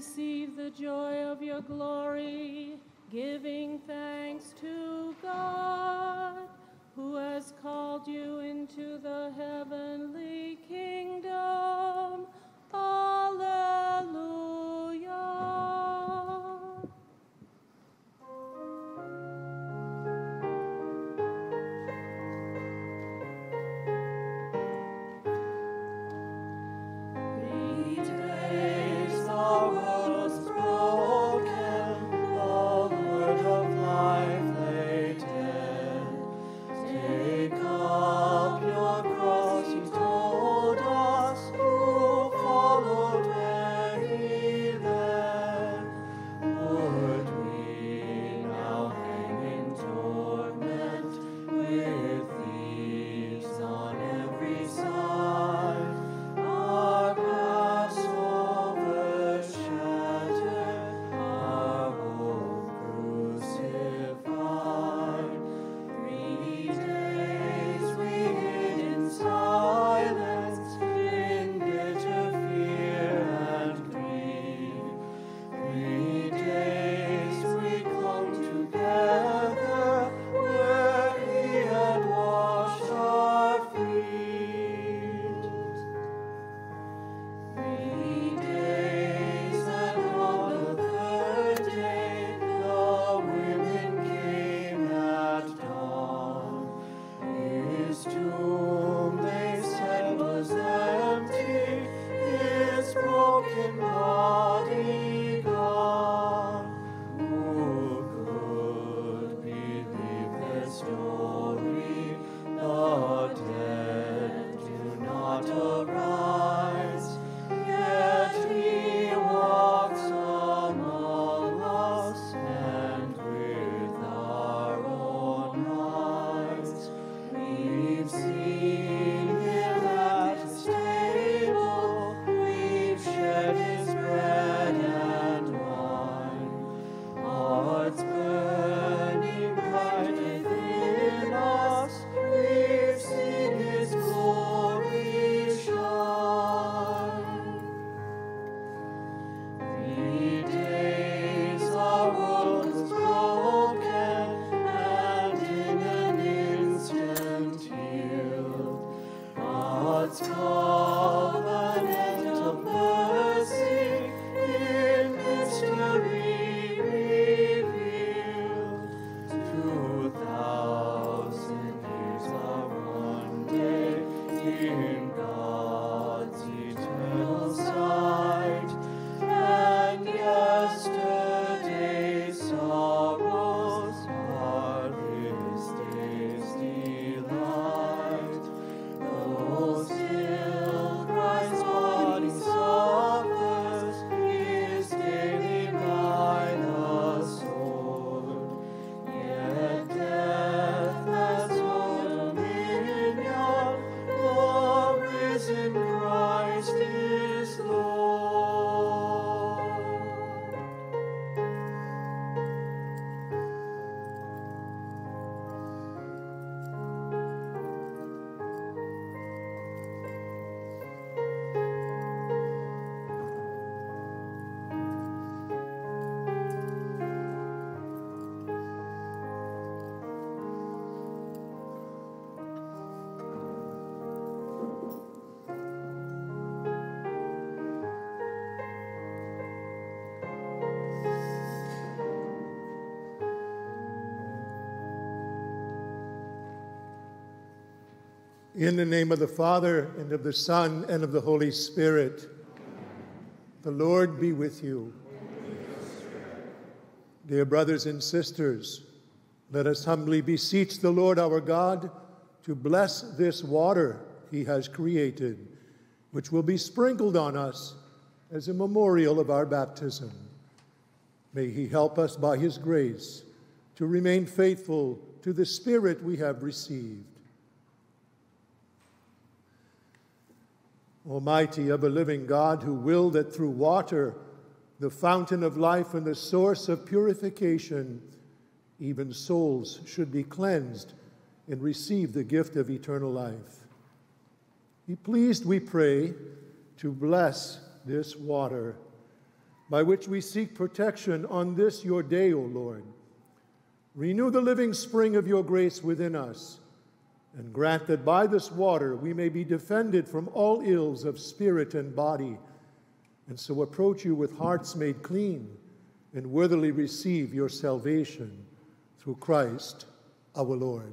receive the joy of your glory, giving thanks to God, who has called you into the heavenly In the name of the Father, and of the Son, and of the Holy Spirit. The Lord be with you. Dear brothers and sisters, let us humbly beseech the Lord our God to bless this water he has created, which will be sprinkled on us as a memorial of our baptism. May he help us by his grace to remain faithful to the Spirit we have received. Almighty, ever living God, who willed that through water, the fountain of life and the source of purification, even souls should be cleansed and receive the gift of eternal life. Be pleased, we pray, to bless this water. by which we seek protection on this your day, O Lord. Renew the living spring of your grace within us, and grant that by this water we may be defended from all ills of spirit and body, and so approach you with hearts made clean and worthily receive your salvation through Christ our Lord.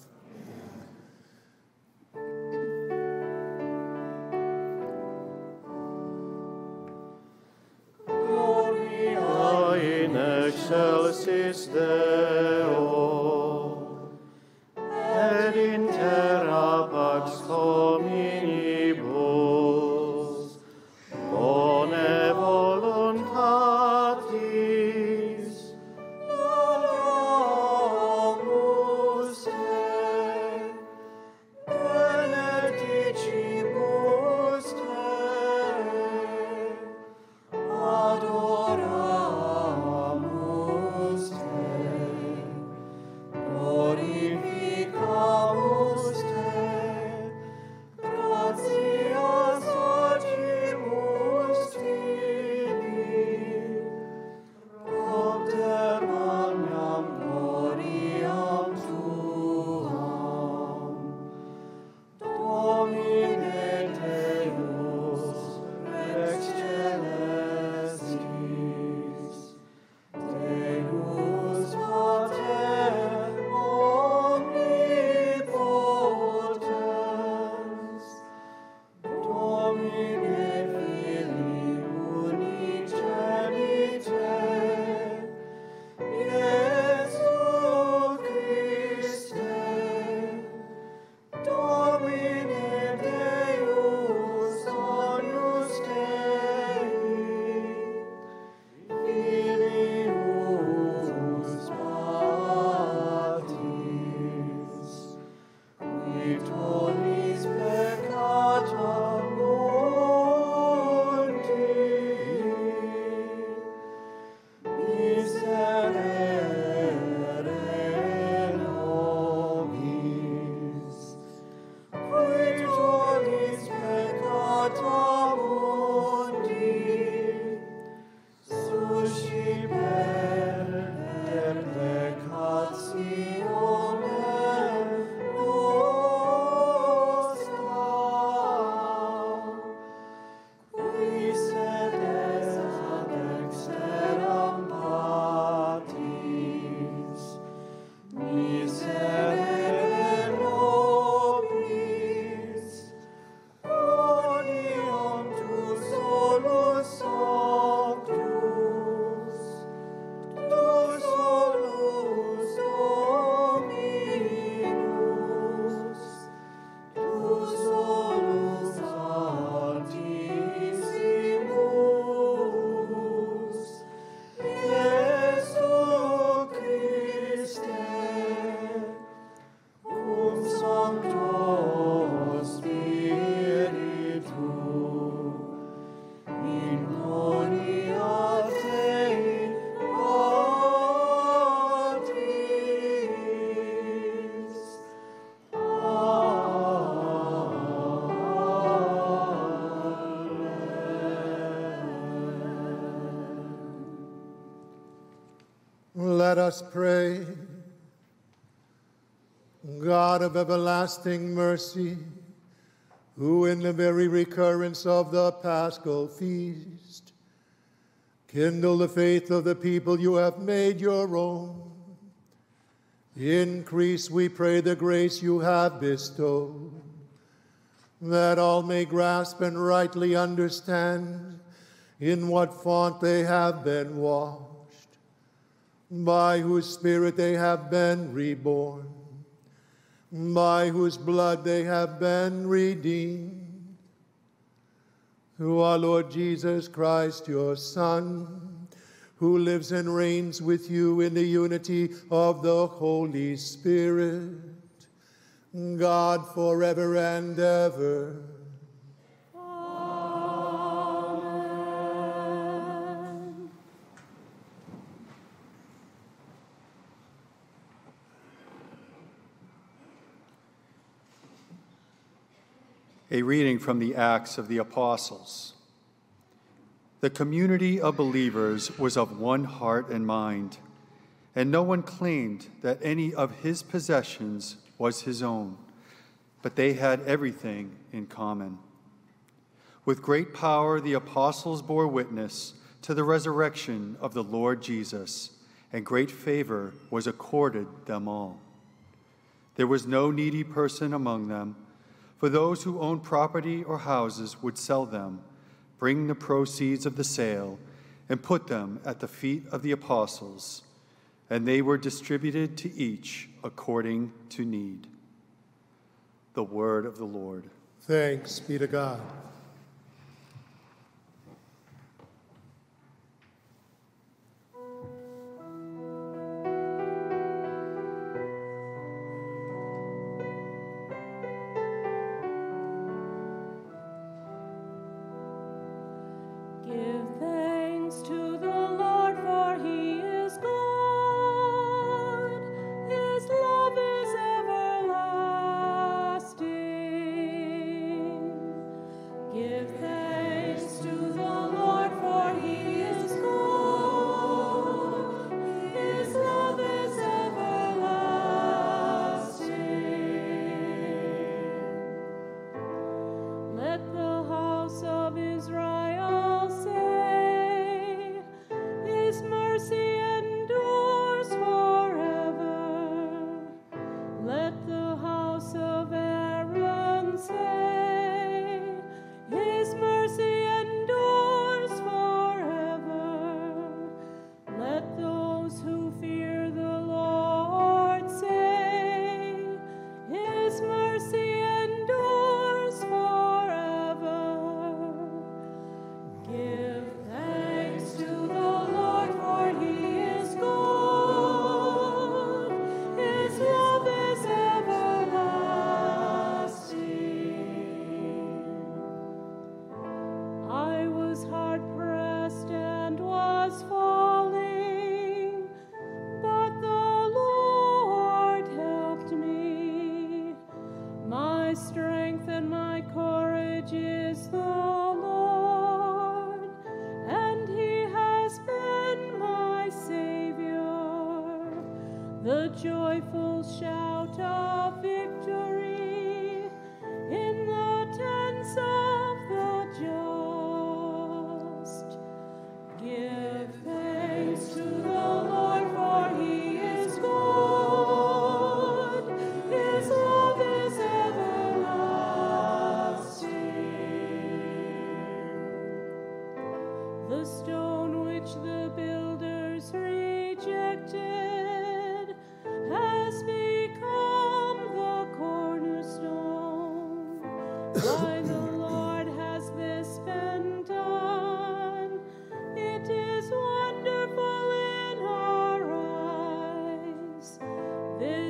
Us pray. God of everlasting mercy, who in the very recurrence of the paschal feast kindle the faith of the people you have made your own, increase, we pray, the grace you have bestowed, that all may grasp and rightly understand in what font they have been washed, by whose Spirit they have been reborn, by whose blood they have been redeemed. Through our Lord Jesus Christ, your Son, who lives and reigns with you in the unity of the Holy Spirit, God forever and ever. A reading from the Acts of the Apostles. The community of believers was of one heart and mind, and no one claimed that any of his possessions was his own, but they had everything in common. With great power, the apostles bore witness to the resurrection of the Lord Jesus, and great favor was accorded them all. There was no needy person among them, for those who owned property or houses would sell them, bring the proceeds of the sale, and put them at the feet of the apostles, and they were distributed to each according to need. The word of the Lord. Thanks be to God.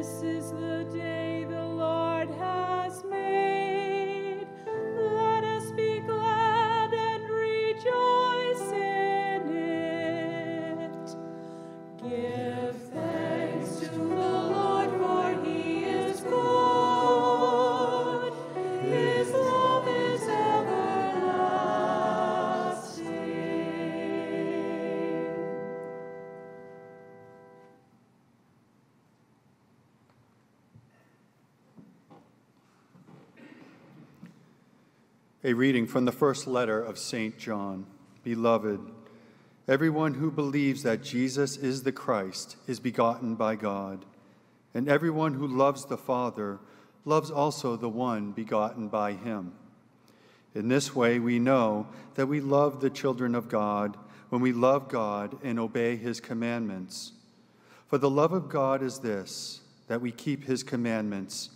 This is the day A reading from the first letter of St. John. Beloved, everyone who believes that Jesus is the Christ is begotten by God, and everyone who loves the Father loves also the one begotten by him. In this way, we know that we love the children of God when we love God and obey his commandments. For the love of God is this, that we keep his commandments,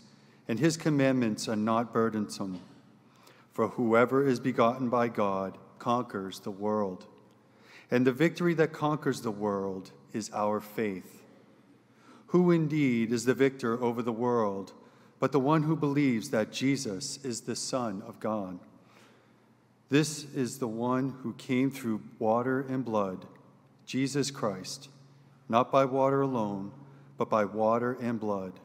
and his commandments are not burdensome. For whoever is begotten by God conquers the world. And the victory that conquers the world is our faith. Who indeed is the victor over the world but the one who believes that Jesus is the Son of God? This is the one who came through water and blood, Jesus Christ, not by water alone, but by water and blood.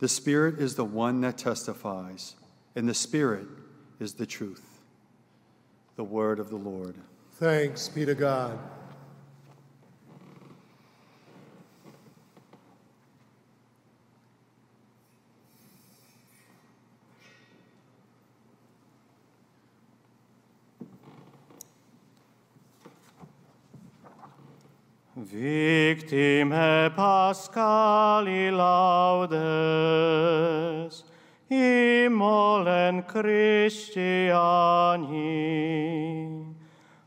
The Spirit is the one that testifies, and the Spirit is the truth. The word of the Lord. Thanks be to God. Victime Pascali laudes, Imolen Christiani,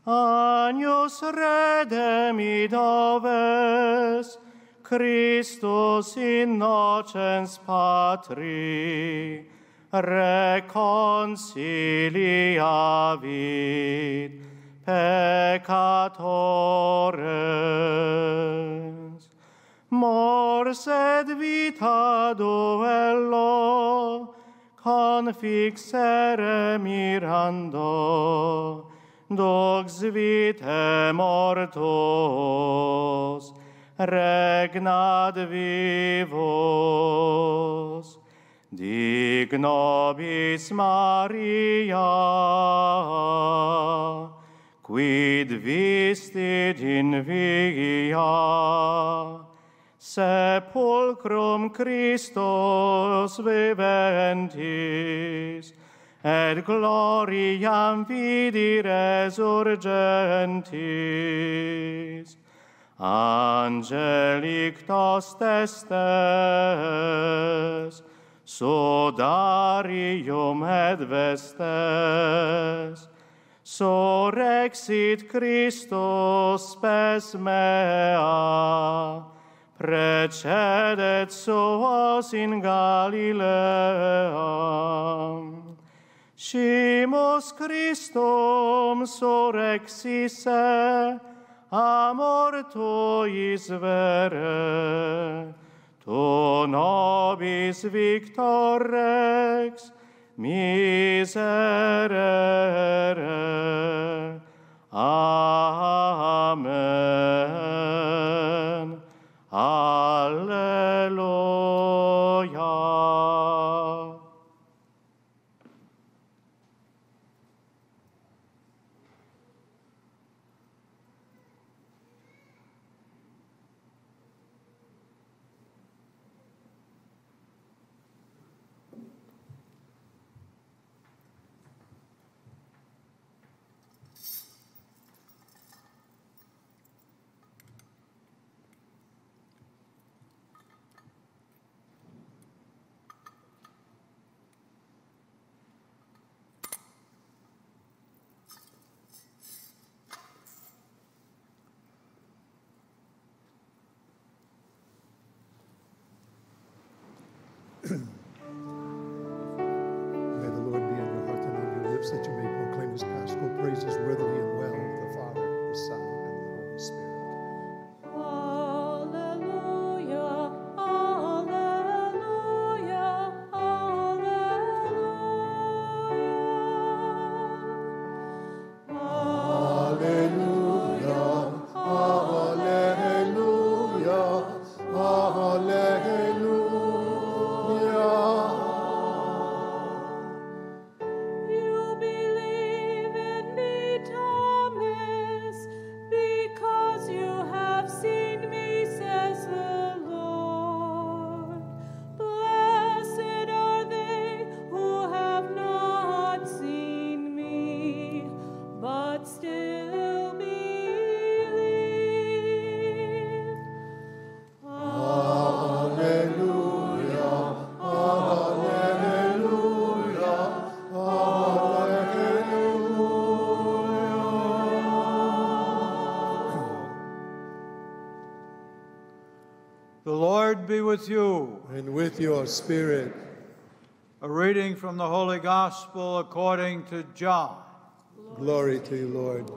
Agnus redemidoves, Christus innocens patri, reconciliavit peccatores mor sed vita duello, confixere mirando, dox vitae mortos, regnat vivos. dignobis Maria, quid vistit in via, sepulcrum Christus viventis, et gloriam vidi resurgentis. Angelictos testes, sodarium et vestes, sorexit Christus spes mea, precedet soas in Galilea. Scimus Christum sorexisse, amor tuis vere, tu nobis victor rex miserere. Amen. Spirit. A reading from the Holy Gospel according to John. Glory to you, Lord.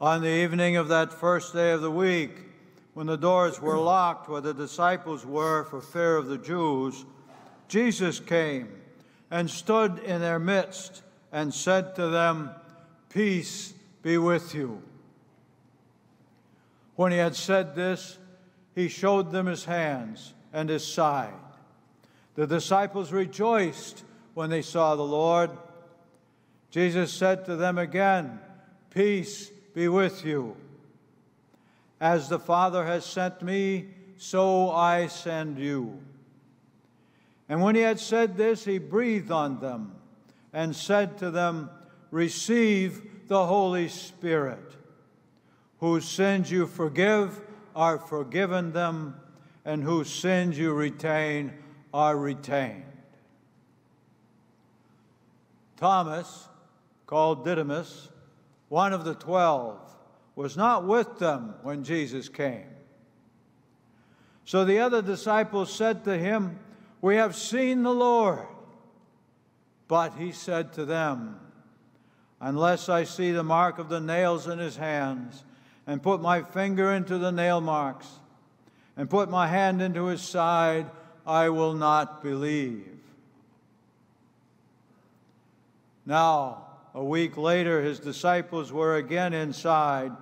On the evening of that first day of the week, when the doors were locked where the disciples were for fear of the Jews, Jesus came and stood in their midst and said to them, Peace be with you. When he had said this, he showed them his hands and his side. The disciples rejoiced when they saw the Lord. Jesus said to them again, Peace be with you. As the Father has sent me, so I send you. And when he had said this, he breathed on them and said to them, Receive the Holy Spirit. Whose sins you forgive are forgiven them, and whose sins you retain are retained. Thomas, called Didymus, one of the twelve, was not with them when Jesus came. So the other disciples said to him, We have seen the Lord. But he said to them, Unless I see the mark of the nails in his hands, and put my finger into the nail marks, and put my hand into his side, I will not believe. Now, a week later, his disciples were again inside,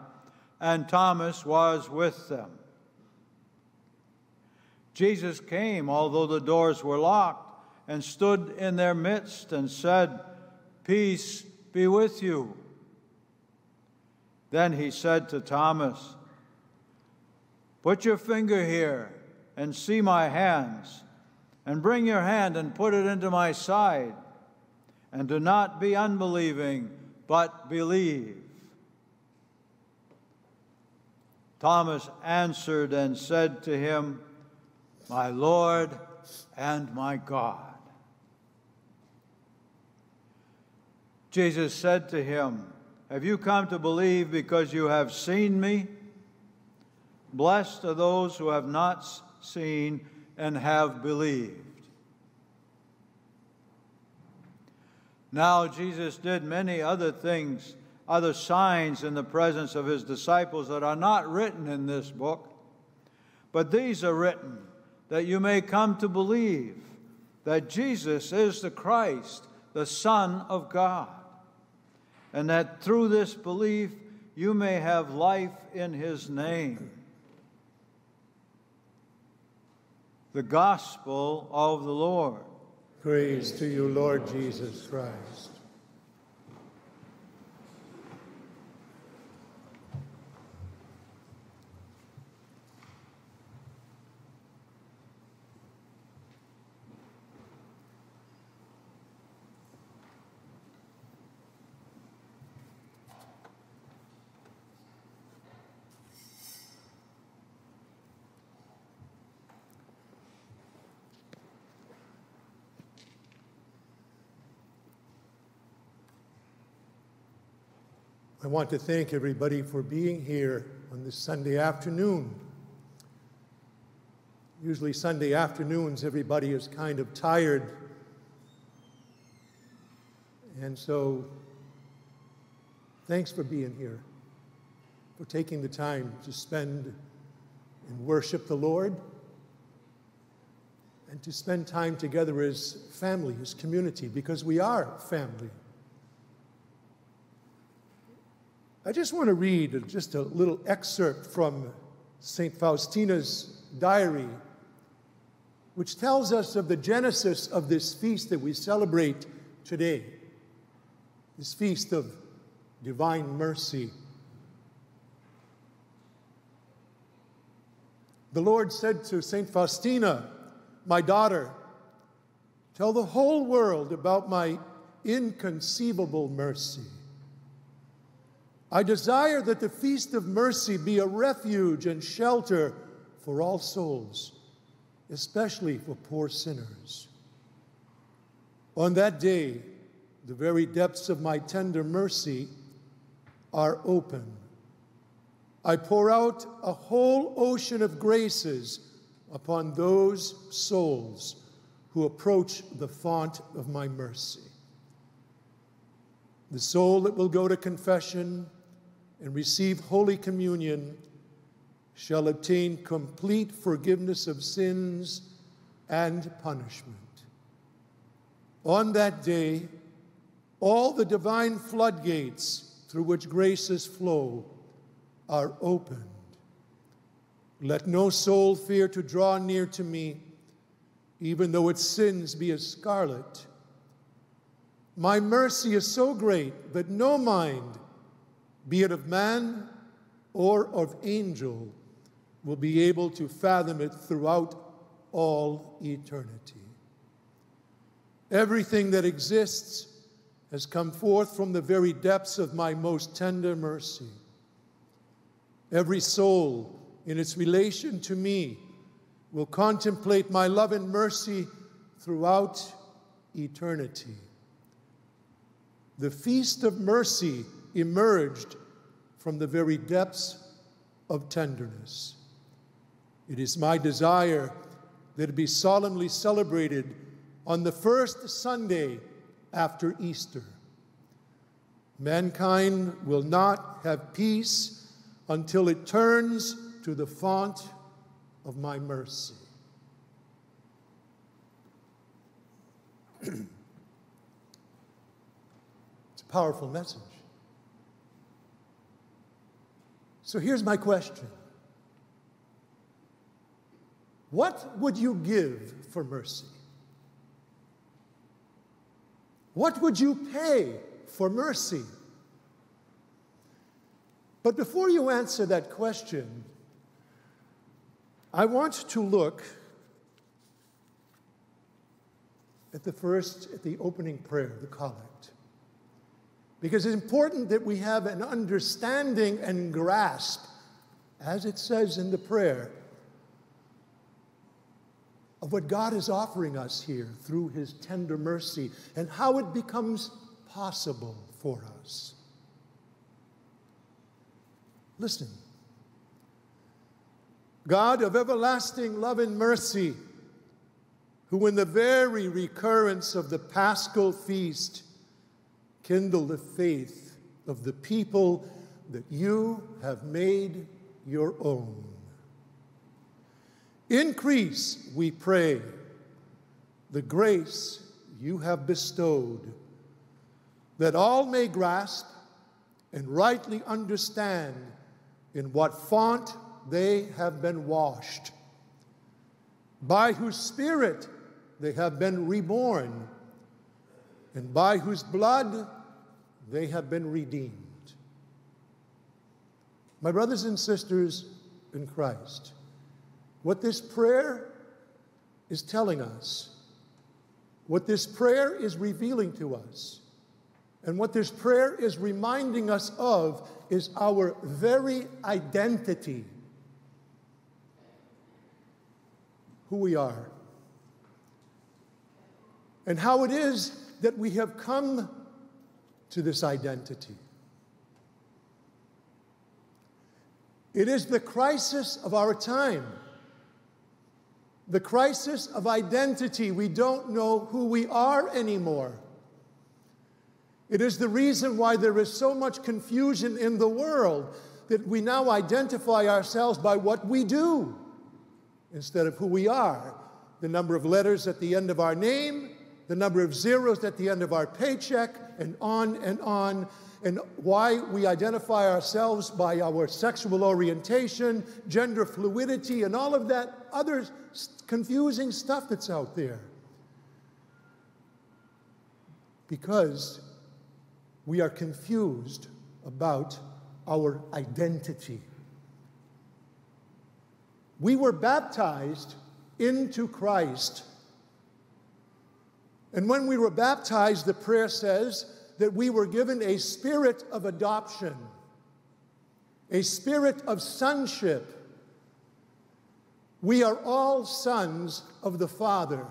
and Thomas was with them. Jesus came, although the doors were locked, and stood in their midst and said, Peace be with you. Then he said to Thomas, Put your finger here and see my hands, and bring your hand and put it into my side and do not be unbelieving, but believe. Thomas answered and said to him, My Lord and my God. Jesus said to him, Have you come to believe because you have seen me? Blessed are those who have not seen and have believed. Now, Jesus did many other things, other signs in the presence of his disciples that are not written in this book. But these are written that you may come to believe that Jesus is the Christ, the Son of God, and that through this belief you may have life in his name. The Gospel of the Lord. Praise to you, Lord Jesus Christ. I want to thank everybody for being here on this Sunday afternoon. Usually, Sunday afternoons, everybody is kind of tired. And so, thanks for being here, for taking the time to spend and worship the Lord, and to spend time together as family, as community, because we are family. I just want to read just a little excerpt from St. Faustina's diary, which tells us of the genesis of this feast that we celebrate today, this feast of divine mercy. The Lord said to St. Faustina, My daughter, tell the whole world about my inconceivable mercy. I desire that the feast of mercy be a refuge and shelter for all souls, especially for poor sinners. On that day, the very depths of my tender mercy are open. I pour out a whole ocean of graces upon those souls who approach the font of my mercy. The soul that will go to confession and receive Holy Communion shall obtain complete forgiveness of sins and punishment. On that day, all the divine floodgates through which graces flow are opened. Let no soul fear to draw near to me, even though its sins be as scarlet. My mercy is so great that no mind be it of man or of angel, will be able to fathom it throughout all eternity. Everything that exists has come forth from the very depths of my most tender mercy. Every soul, in its relation to me, will contemplate my love and mercy throughout eternity. The feast of mercy emerged from the very depths of tenderness. It is my desire that it be solemnly celebrated on the first Sunday after Easter. Mankind will not have peace until it turns to the font of my mercy. it's a powerful message. So here's my question What would you give for mercy? What would you pay for mercy? But before you answer that question, I want to look at the first, at the opening prayer, the collect. Because it's important that we have an understanding and grasp, as it says in the prayer, of what God is offering us here through His tender mercy and how it becomes possible for us. Listen. God of everlasting love and mercy, who in the very recurrence of the paschal feast kindle the faith of the people that you have made your own. Increase, we pray, the grace you have bestowed, that all may grasp and rightly understand in what font they have been washed, by whose Spirit they have been reborn and by whose blood they have been redeemed. My brothers and sisters in Christ, what this prayer is telling us, what this prayer is revealing to us, and what this prayer is reminding us of is our very identity who we are and how it is that we have come to this identity. It is the crisis of our time, the crisis of identity. We don't know who we are anymore. It is the reason why there is so much confusion in the world that we now identify ourselves by what we do instead of who we are. The number of letters at the end of our name, the number of zeros at the end of our paycheck, and on and on, and why we identify ourselves by our sexual orientation, gender fluidity, and all of that other confusing stuff that's out there. Because we are confused about our identity. We were baptized into Christ and when we were baptized, the prayer says that we were given a spirit of adoption. a spirit of sonship. We are all sons of the Father,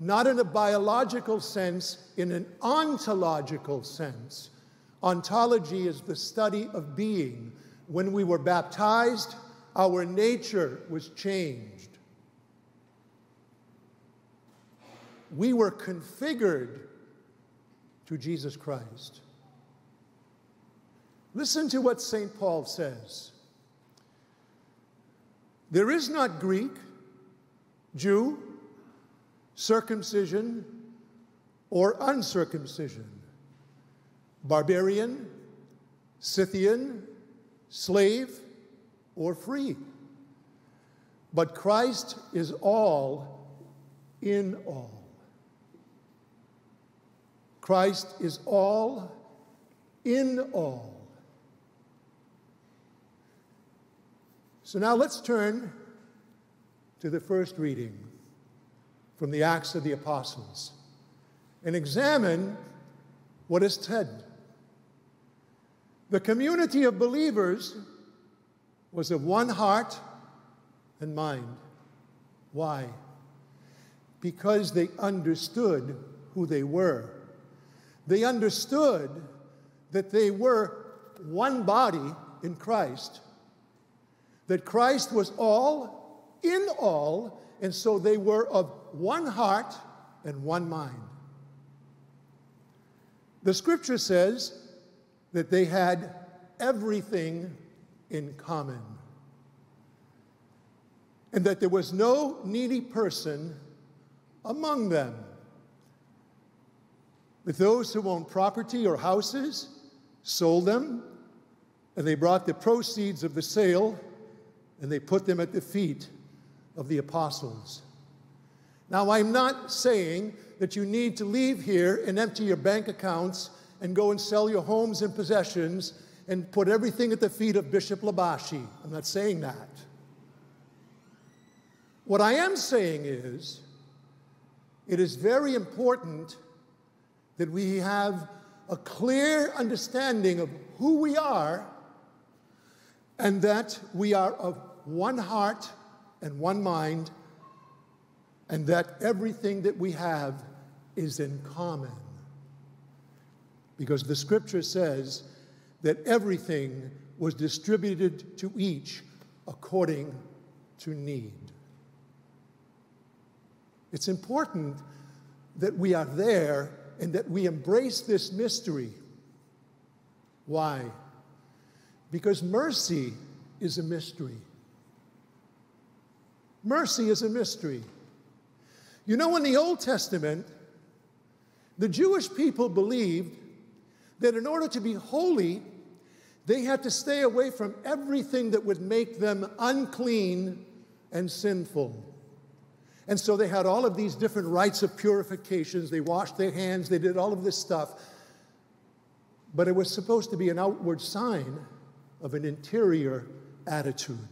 not in a biological sense, in an ontological sense. Ontology is the study of being. When we were baptized, our nature was changed. We were configured to Jesus Christ. Listen to what St. Paul says. There is not Greek, Jew, circumcision, or uncircumcision, barbarian, Scythian, slave, or free. But Christ is all in all. Christ is all in all. So now let's turn to the first reading from the Acts of the Apostles and examine what is said. The community of believers was of one heart and mind. Why? Because they understood who they were. They understood that they were one body in Christ, that Christ was all in all, and so they were of one heart and one mind. The scripture says that they had everything in common, and that there was no needy person among them. But those who owned property or houses sold them, and they brought the proceeds of the sale and they put them at the feet of the apostles. Now, I'm not saying that you need to leave here and empty your bank accounts and go and sell your homes and possessions and put everything at the feet of Bishop Libasci. I'm not saying that. What I am saying is, it is very important that we have a clear understanding of who we are and that we are of one heart and one mind, and that everything that we have is in common. Because the scripture says that everything was distributed to each according to need. It's important that we are there and that we embrace this mystery. Why? Because mercy is a mystery. Mercy is a mystery. You know, in the Old Testament, the Jewish people believed that in order to be holy, they had to stay away from everything that would make them unclean and sinful. And so they had all of these different rites of purifications. They washed their hands, they did all of this stuff. But it was supposed to be an outward sign of an interior attitude.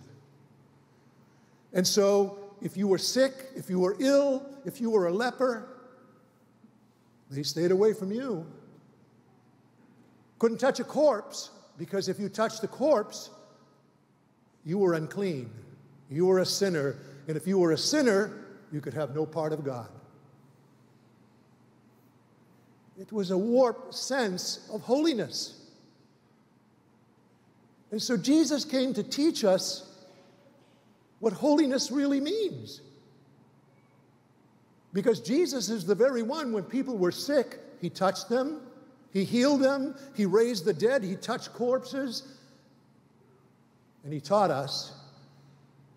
And so, if you were sick, if you were ill, if you were a leper, they stayed away from you. Couldn't touch a corpse because if you touched the corpse, you were unclean. You were a sinner. And if you were a sinner, you could have no part of God. It was a warped sense of holiness. And so Jesus came to teach us what holiness really means. Because Jesus is the very one, when people were sick, he touched them, he healed them, he raised the dead, he touched corpses. And he taught us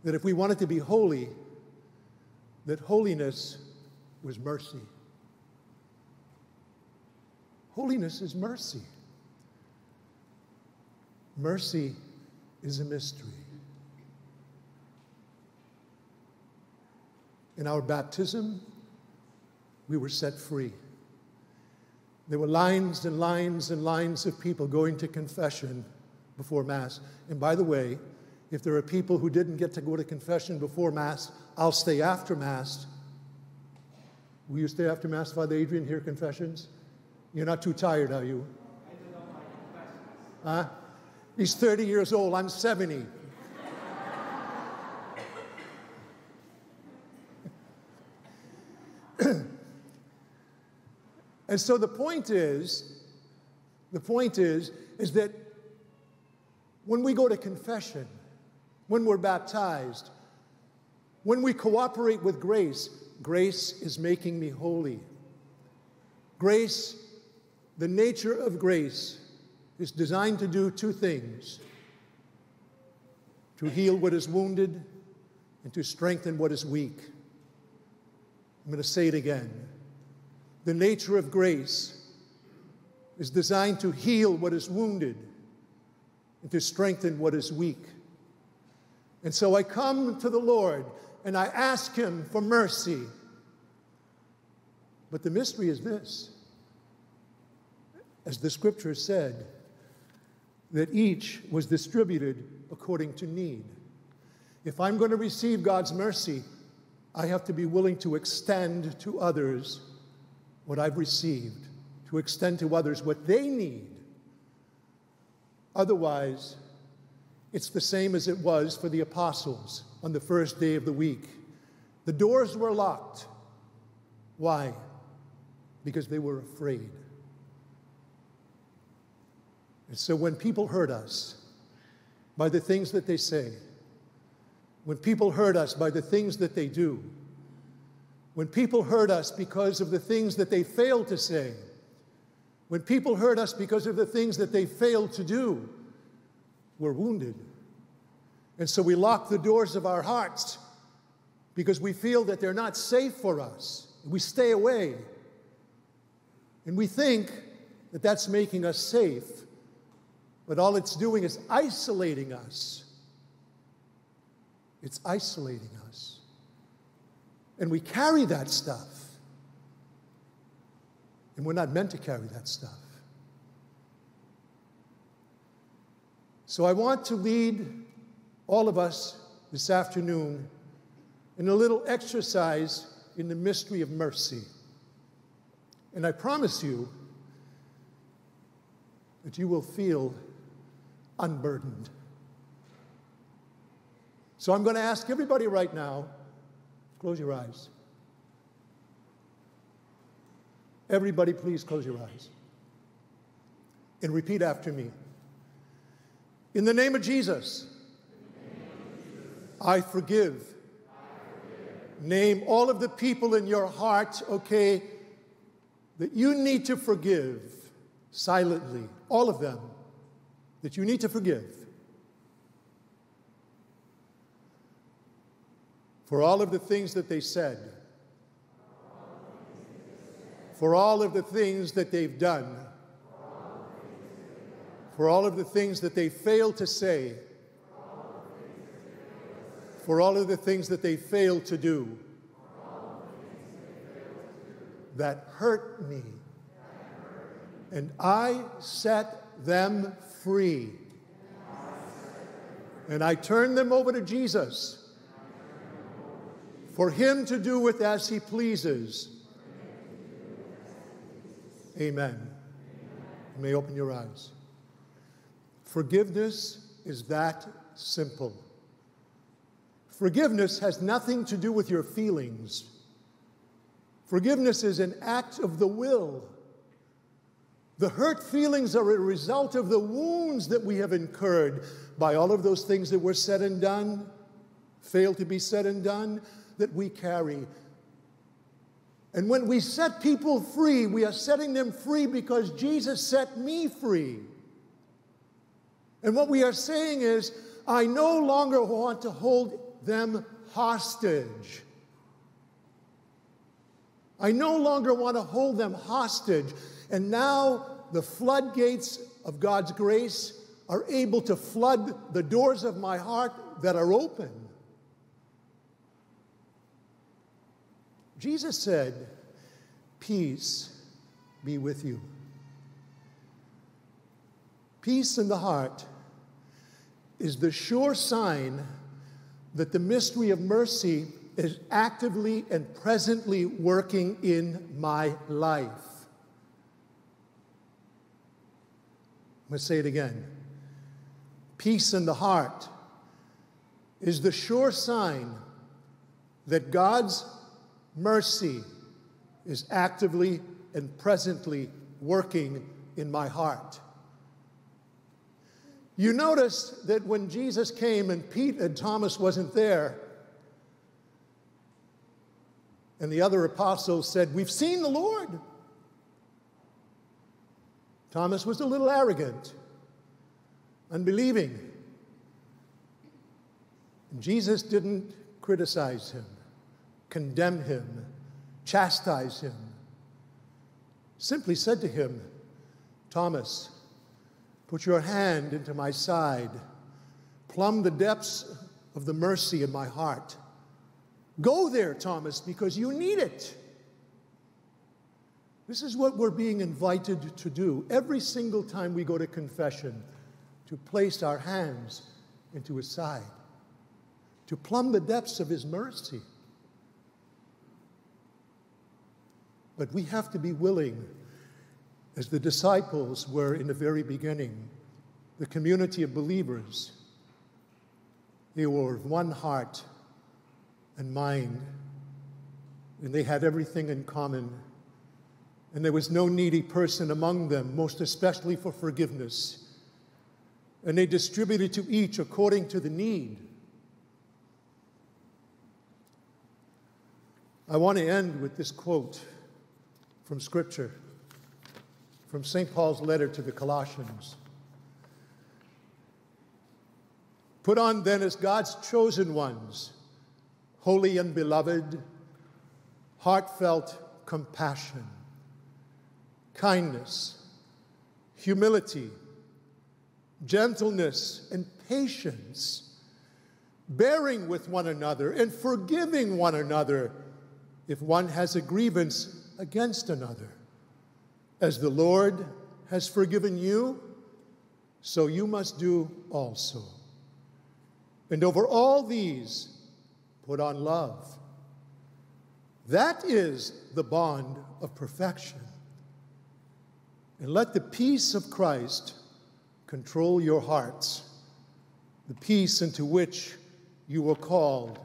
that if we wanted to be holy, that holiness was mercy. Holiness is mercy. Mercy is a mystery. In our baptism, we were set free. There were lines and lines and lines of people going to confession before Mass. And by the way, if there are people who didn't get to go to confession before Mass, I'll stay after Mass. Will you stay after Mass, Father Adrian, hear confessions? You're not too tired, are you? Huh? He's 30 years old, I'm 70. and so the point is, the point is, is that when we go to confession, when we're baptized, when we cooperate with grace, grace is making me holy. Grace, the nature of grace, is designed to do two things to heal what is wounded and to strengthen what is weak. I'm going to say it again. The nature of grace is designed to heal what is wounded and to strengthen what is weak. And so I come to the Lord and I ask Him for mercy. But the mystery is this as the scripture said, that each was distributed according to need. If I'm going to receive God's mercy, I have to be willing to extend to others what I've received, to extend to others what they need. Otherwise, it's the same as it was for the apostles on the first day of the week. The doors were locked. Why? Because they were afraid. And so when people hurt us by the things that they say, when people hurt us by the things that they do, when people hurt us because of the things that they fail to say, when people hurt us because of the things that they fail to do, we're wounded. And so we lock the doors of our hearts because we feel that they're not safe for us. We stay away. And we think that that's making us safe. But all it's doing is isolating us. It's isolating us. And we carry that stuff. And we're not meant to carry that stuff. So I want to lead all of us this afternoon in a little exercise in the mystery of mercy. And I promise you that you will feel unburdened. So I'm going to ask everybody right now close your eyes. Everybody, please close your eyes. And repeat after me. In the name of Jesus, I forgive. Name all of the people in your heart, okay, that you need to forgive silently, all of them that you need to forgive. For all of the things that they said, for all of the things that they've done, for all of the things that they failed to say, for all of the things that they failed to do that hurt me. And I set them free. And I turn them over to Jesus for him to do with as he pleases. Amen. You may open your eyes. Forgiveness is that simple. Forgiveness has nothing to do with your feelings. Forgiveness is an act of the will. The hurt feelings are a result of the wounds that we have incurred by all of those things that were said and done, failed to be said and done, that we carry. And when we set people free, we are setting them free because Jesus set me free. And what we are saying is, I no longer want to hold them hostage. I no longer want to hold them hostage. And now the floodgates of God's grace are able to flood the doors of my heart that are open. Jesus said, Peace be with you. Peace in the heart is the sure sign that the mystery of mercy is actively and presently working in my life. I'm going to say it again. peace in the heart, is the sure sign that God's mercy is actively and presently working in my heart. You notice that when Jesus came and Pete and Thomas wasn't there, and the other apostles said, We've seen the Lord. Thomas was a little arrogant, unbelieving. And Jesus didn't criticize him, condemn him, chastise him. Simply said to him, Thomas, Put your hand into my side. Plumb the depths of the mercy in my heart. Go there, Thomas, because you need it. This is what we're being invited to do every single time we go to confession to place our hands into his side, to plumb the depths of his mercy. But we have to be willing as the disciples were in the very beginning, the community of believers, they were of one heart and mind, and they had everything in common. And there was no needy person among them, most especially for forgiveness. And they distributed to each according to the need. I want to end with this quote from Scripture from St. Paul's letter to the Colossians. Put on then as God's chosen ones, holy and beloved, heartfelt compassion, kindness, humility, gentleness, and patience, bearing with one another and forgiving one another if one has a grievance against another. As the Lord has forgiven you, so you must do also. And over all these, put on love. That is the bond of perfection. And let the peace of Christ control your hearts, the peace into which you were called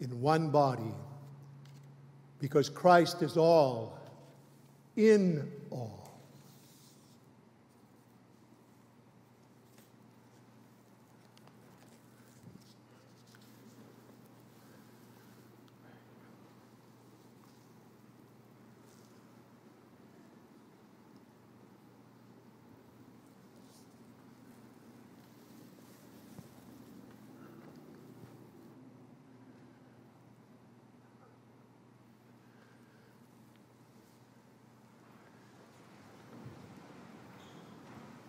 in one body, because Christ is all in all.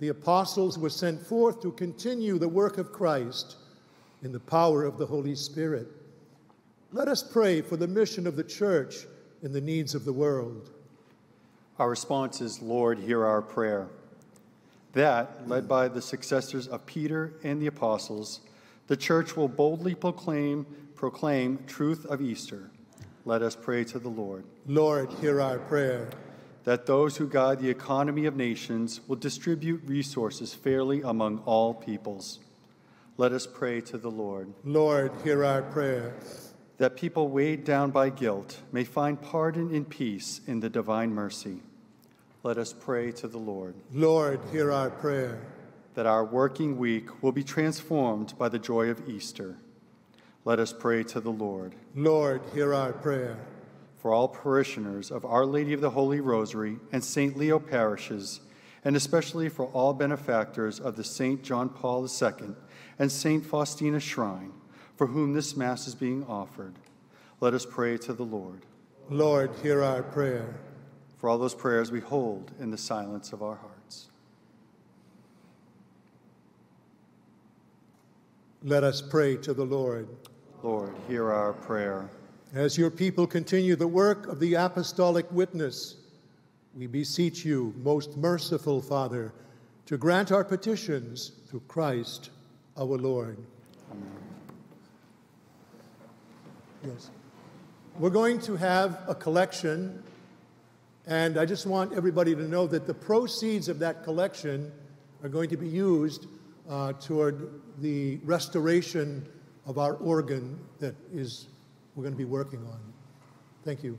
the apostles were sent forth to continue the work of Christ in the power of the Holy Spirit. Let us pray for the mission of the church and the needs of the world. Our response is, Lord, hear our prayer. that, led by the successors of Peter and the apostles, the church will boldly proclaim, proclaim truth of Easter. Let us pray to the Lord. Lord, hear our prayer. That those who guide the economy of nations will distribute resources fairly among all peoples. Let us pray to the Lord. Lord, hear our prayer. That people weighed down by guilt may find pardon and peace in the divine mercy. Let us pray to the Lord. Lord, hear our prayer. That our working week will be transformed by the joy of Easter. Let us pray to the Lord. Lord, hear our prayer. For all parishioners of Our Lady of the Holy Rosary and St. Leo parishes, and especially for all benefactors of the St. John Paul II and St. Faustina Shrine, for whom this Mass is being offered, let us pray to the Lord. Lord, hear our prayer. For all those prayers we hold in the silence of our hearts. Let us pray to the Lord. Lord, hear our prayer. As your people continue the work of the apostolic witness, we beseech you, most merciful Father, to grant our petitions through Christ our Lord. Amen. Yes. We're going to have a collection, and I just want everybody to know that the proceeds of that collection are going to be used uh, toward the restoration of our organ that is we're going to be working on. Thank you.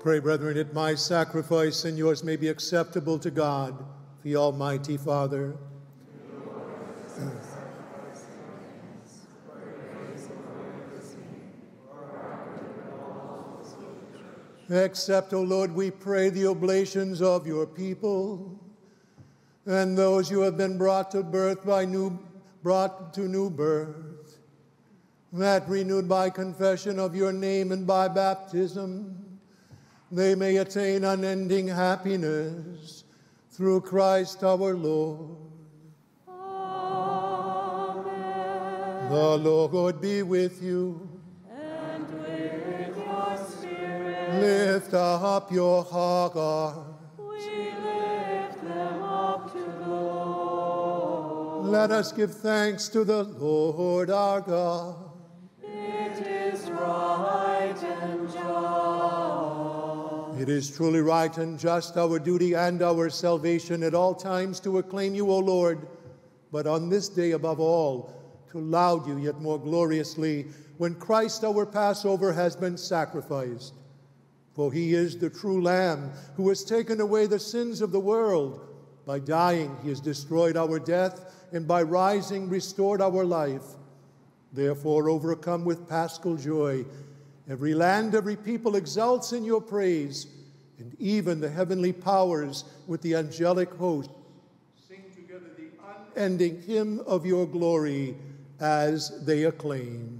Pray, brethren, that my sacrifice and yours may be acceptable to God, the Almighty Father. Accept, O Lord, we pray, the oblations of your people and those you have been brought to birth by new, brought to new birth, that renewed by confession of your name and by baptism, they may attain unending happiness through Christ our Lord. Amen. The Lord be with you. And with your spirit, Lift up your heart. we lift them up to the Lord. Let us give thanks to the Lord our God. It is truly right and just, our duty and our salvation at all times to acclaim you, O Lord, but on this day above all, to laud you yet more gloriously when Christ our Passover has been sacrificed. For he is the true Lamb who has taken away the sins of the world. By dying, he has destroyed our death, and by rising, restored our life. Therefore, overcome with paschal joy, every land, every people exults in your praise, and even the heavenly powers with the angelic host sing together the unending hymn of your glory as they acclaim.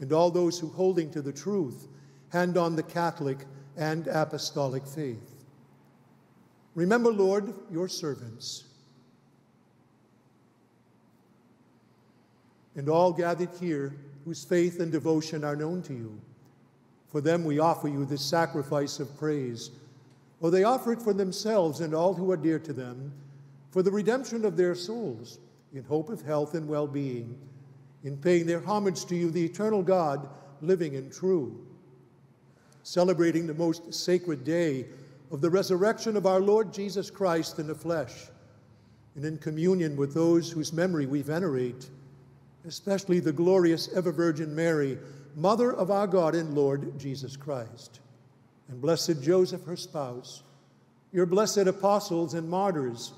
and all those who, holding to the truth, hand on the Catholic and Apostolic faith. Remember, Lord, your servants, and all gathered here whose faith and devotion are known to you. For them we offer you this sacrifice of praise, or they offer it for themselves and all who are dear to them, for the redemption of their souls, in hope of health and well being, in paying their homage to you, the eternal God, living and true. Celebrating the most sacred day of the resurrection of our Lord Jesus Christ in the flesh, and in communion with those whose memory we venerate, especially the glorious ever Virgin Mary, Mother of our God and Lord Jesus Christ, and blessed Joseph, her spouse, your blessed apostles and martyrs,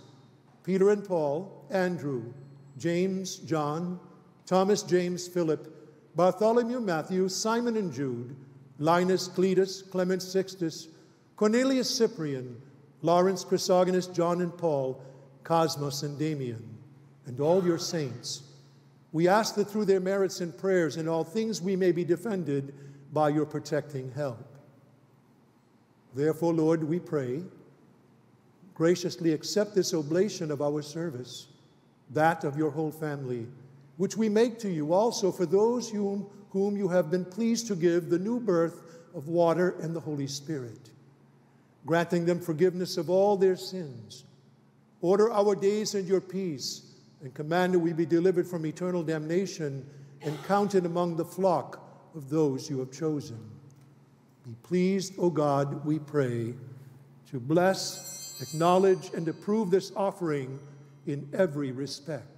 Peter and Paul, Andrew, James, John, Thomas, James, Philip, Bartholomew, Matthew, Simon and Jude, Linus, Cletus, Clement, Sixtus, Cornelius, Cyprian, Lawrence, Chrysogonus, John and Paul, Cosmas and Damian, and all your saints. We ask that through their merits and prayers in all things we may be defended by your protecting help. Therefore, Lord, we pray, graciously accept this oblation of our service, that of your whole family, which we make to you also for those whom, whom you have been pleased to give the new birth of water and the Holy Spirit, granting them forgiveness of all their sins. Order our days in your peace, and command that we be delivered from eternal damnation and counted among the flock of those you have chosen. Be pleased, O God, we pray, to bless, acknowledge, and approve this offering in every respect.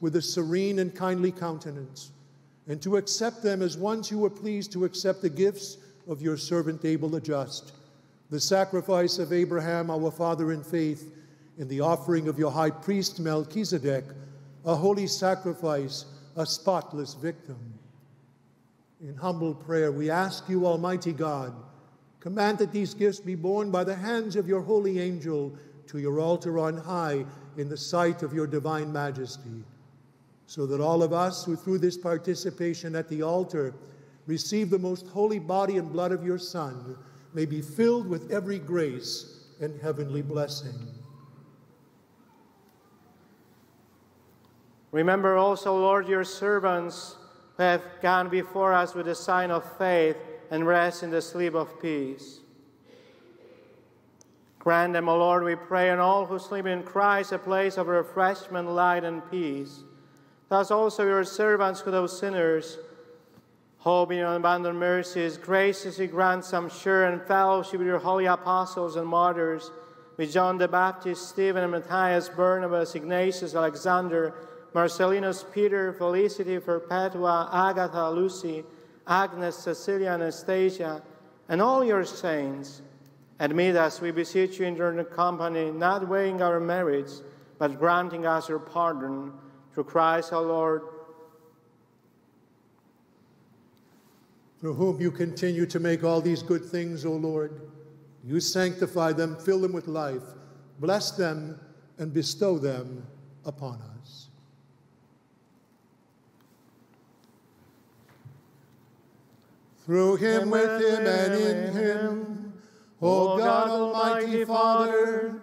with a serene and kindly countenance, and to accept them as ones who were pleased to accept the gifts of your servant Abel the just, the sacrifice of Abraham, our father in faith, and the offering of your high priest Melchizedek, a holy sacrifice, a spotless victim. In humble prayer, we ask you, Almighty God, command that these gifts be borne by the hands of your holy angel to your altar on high in the sight of your divine majesty, so that all of us who through this participation at the altar receive the most holy body and blood of your Son may be filled with every grace and heavenly blessing. Remember also, Lord, your servants who have gone before us with a sign of faith and rest in the sleep of peace. Grant them, O Lord, we pray, and all who sleep in Christ a place of refreshment, light, and peace. Thus also your servants, who those sinners, hoping in abundant mercies, graciously grant some sure and fellowship with your holy apostles and martyrs, with John the Baptist, Stephen, and Matthias, Barnabas, Ignatius, Alexander, Marcellinus, Peter, Felicity, Perpetua, Agatha, Lucy, Agnes, Cecilia, Anastasia, and all your saints. Admit us, we beseech you, into your company, not weighing our merits, but granting us your pardon through Christ our Lord. through whom you continue to make all these good things, O Lord. You sanctify them, fill them with life, bless them, and bestow them upon us. Through him, with him, and in him, O God Almighty Father,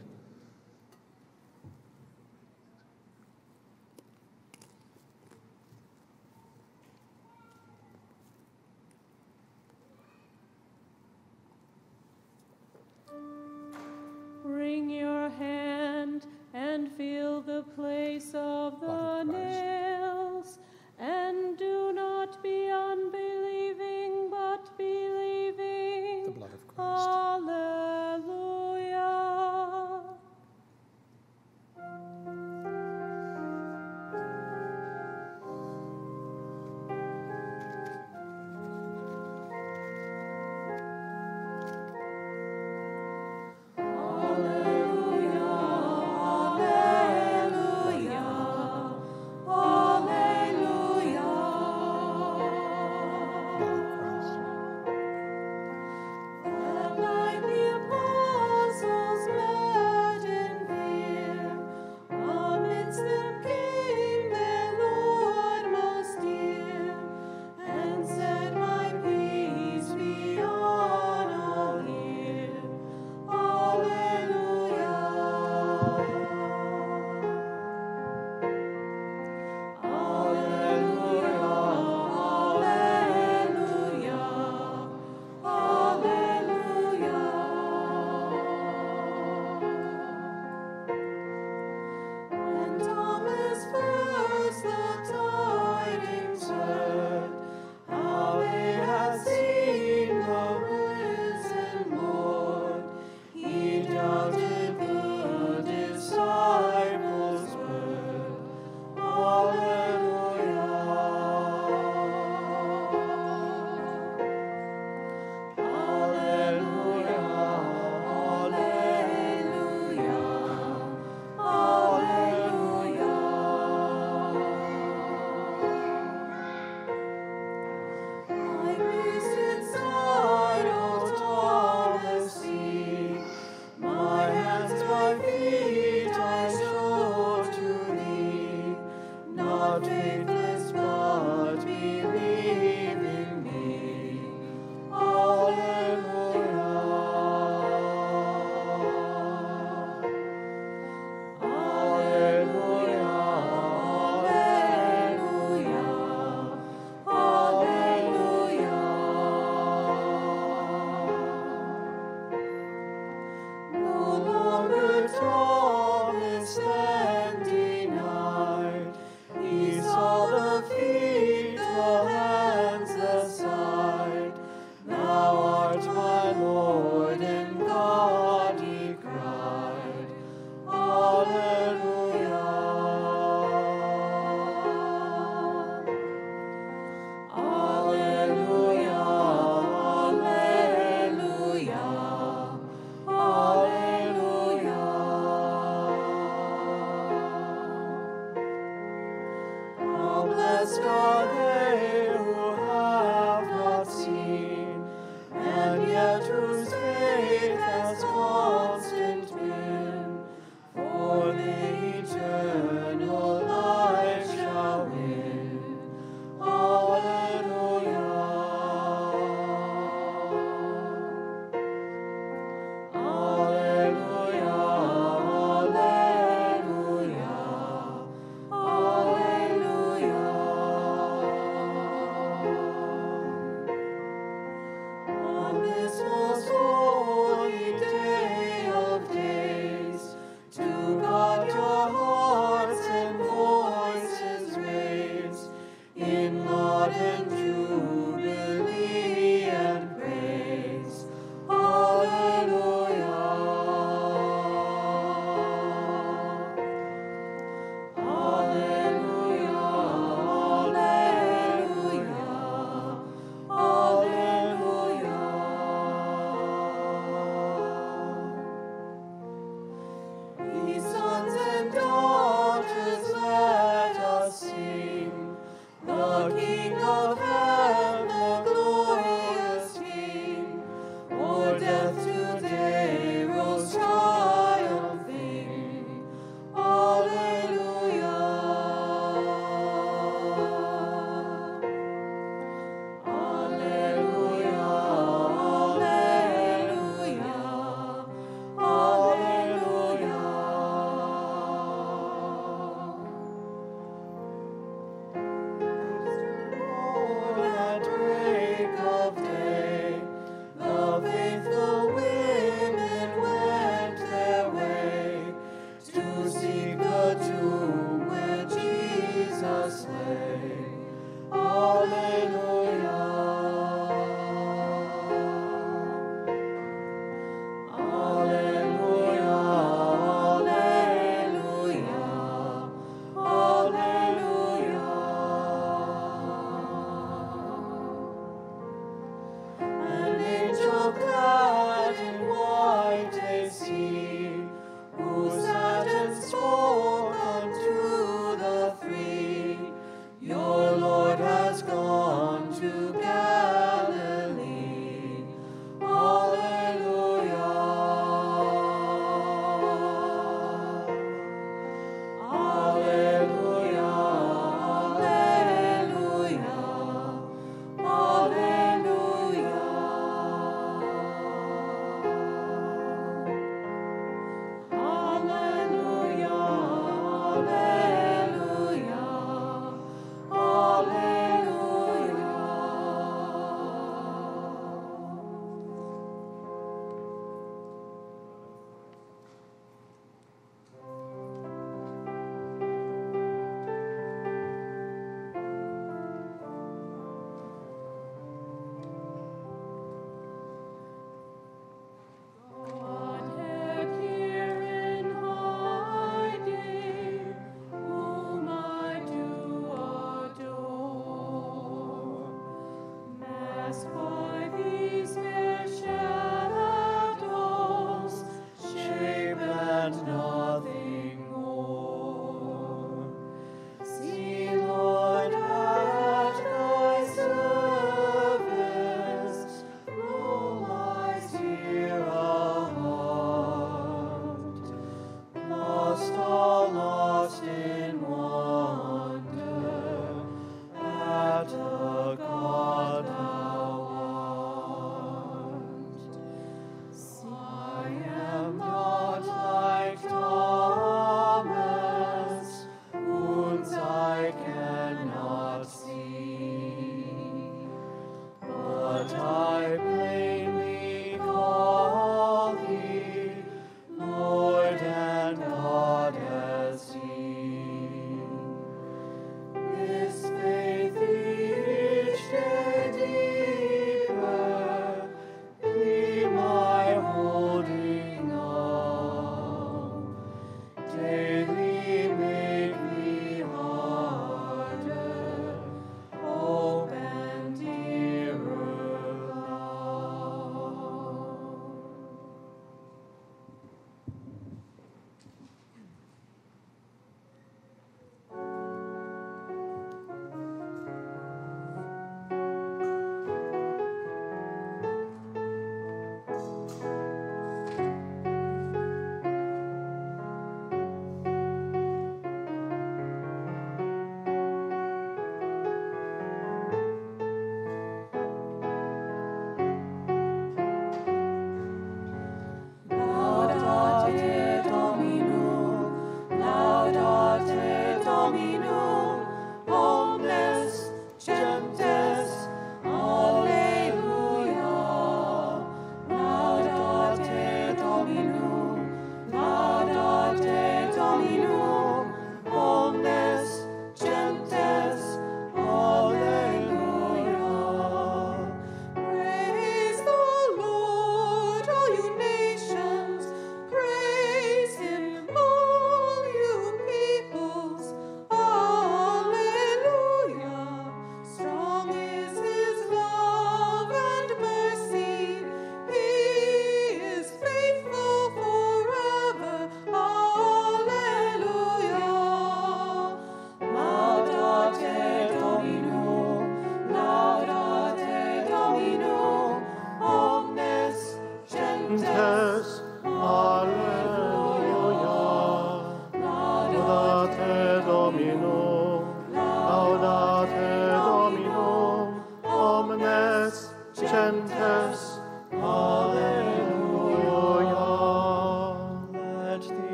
Feel the place of the Blood of Christ. nails, and do not be unbelieving, but believing. The blood of Christ. Hallelujah.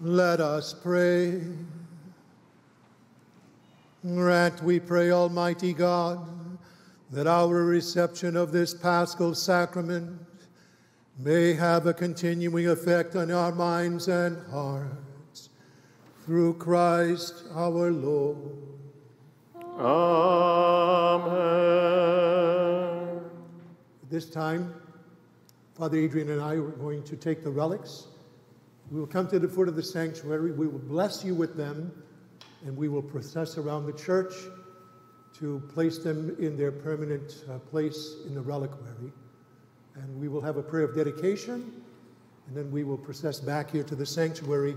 Let us pray. Grant, we pray, Almighty God, that our reception of this paschal sacrament may have a continuing effect on our minds and hearts. Through Christ our Lord. Amen. At this time, Father Adrian and I are going to take the relics. We will come to the foot of the sanctuary. We will bless you with them, and we will process around the church to place them in their permanent uh, place in the reliquary. And we will have a prayer of dedication, and then we will process back here to the sanctuary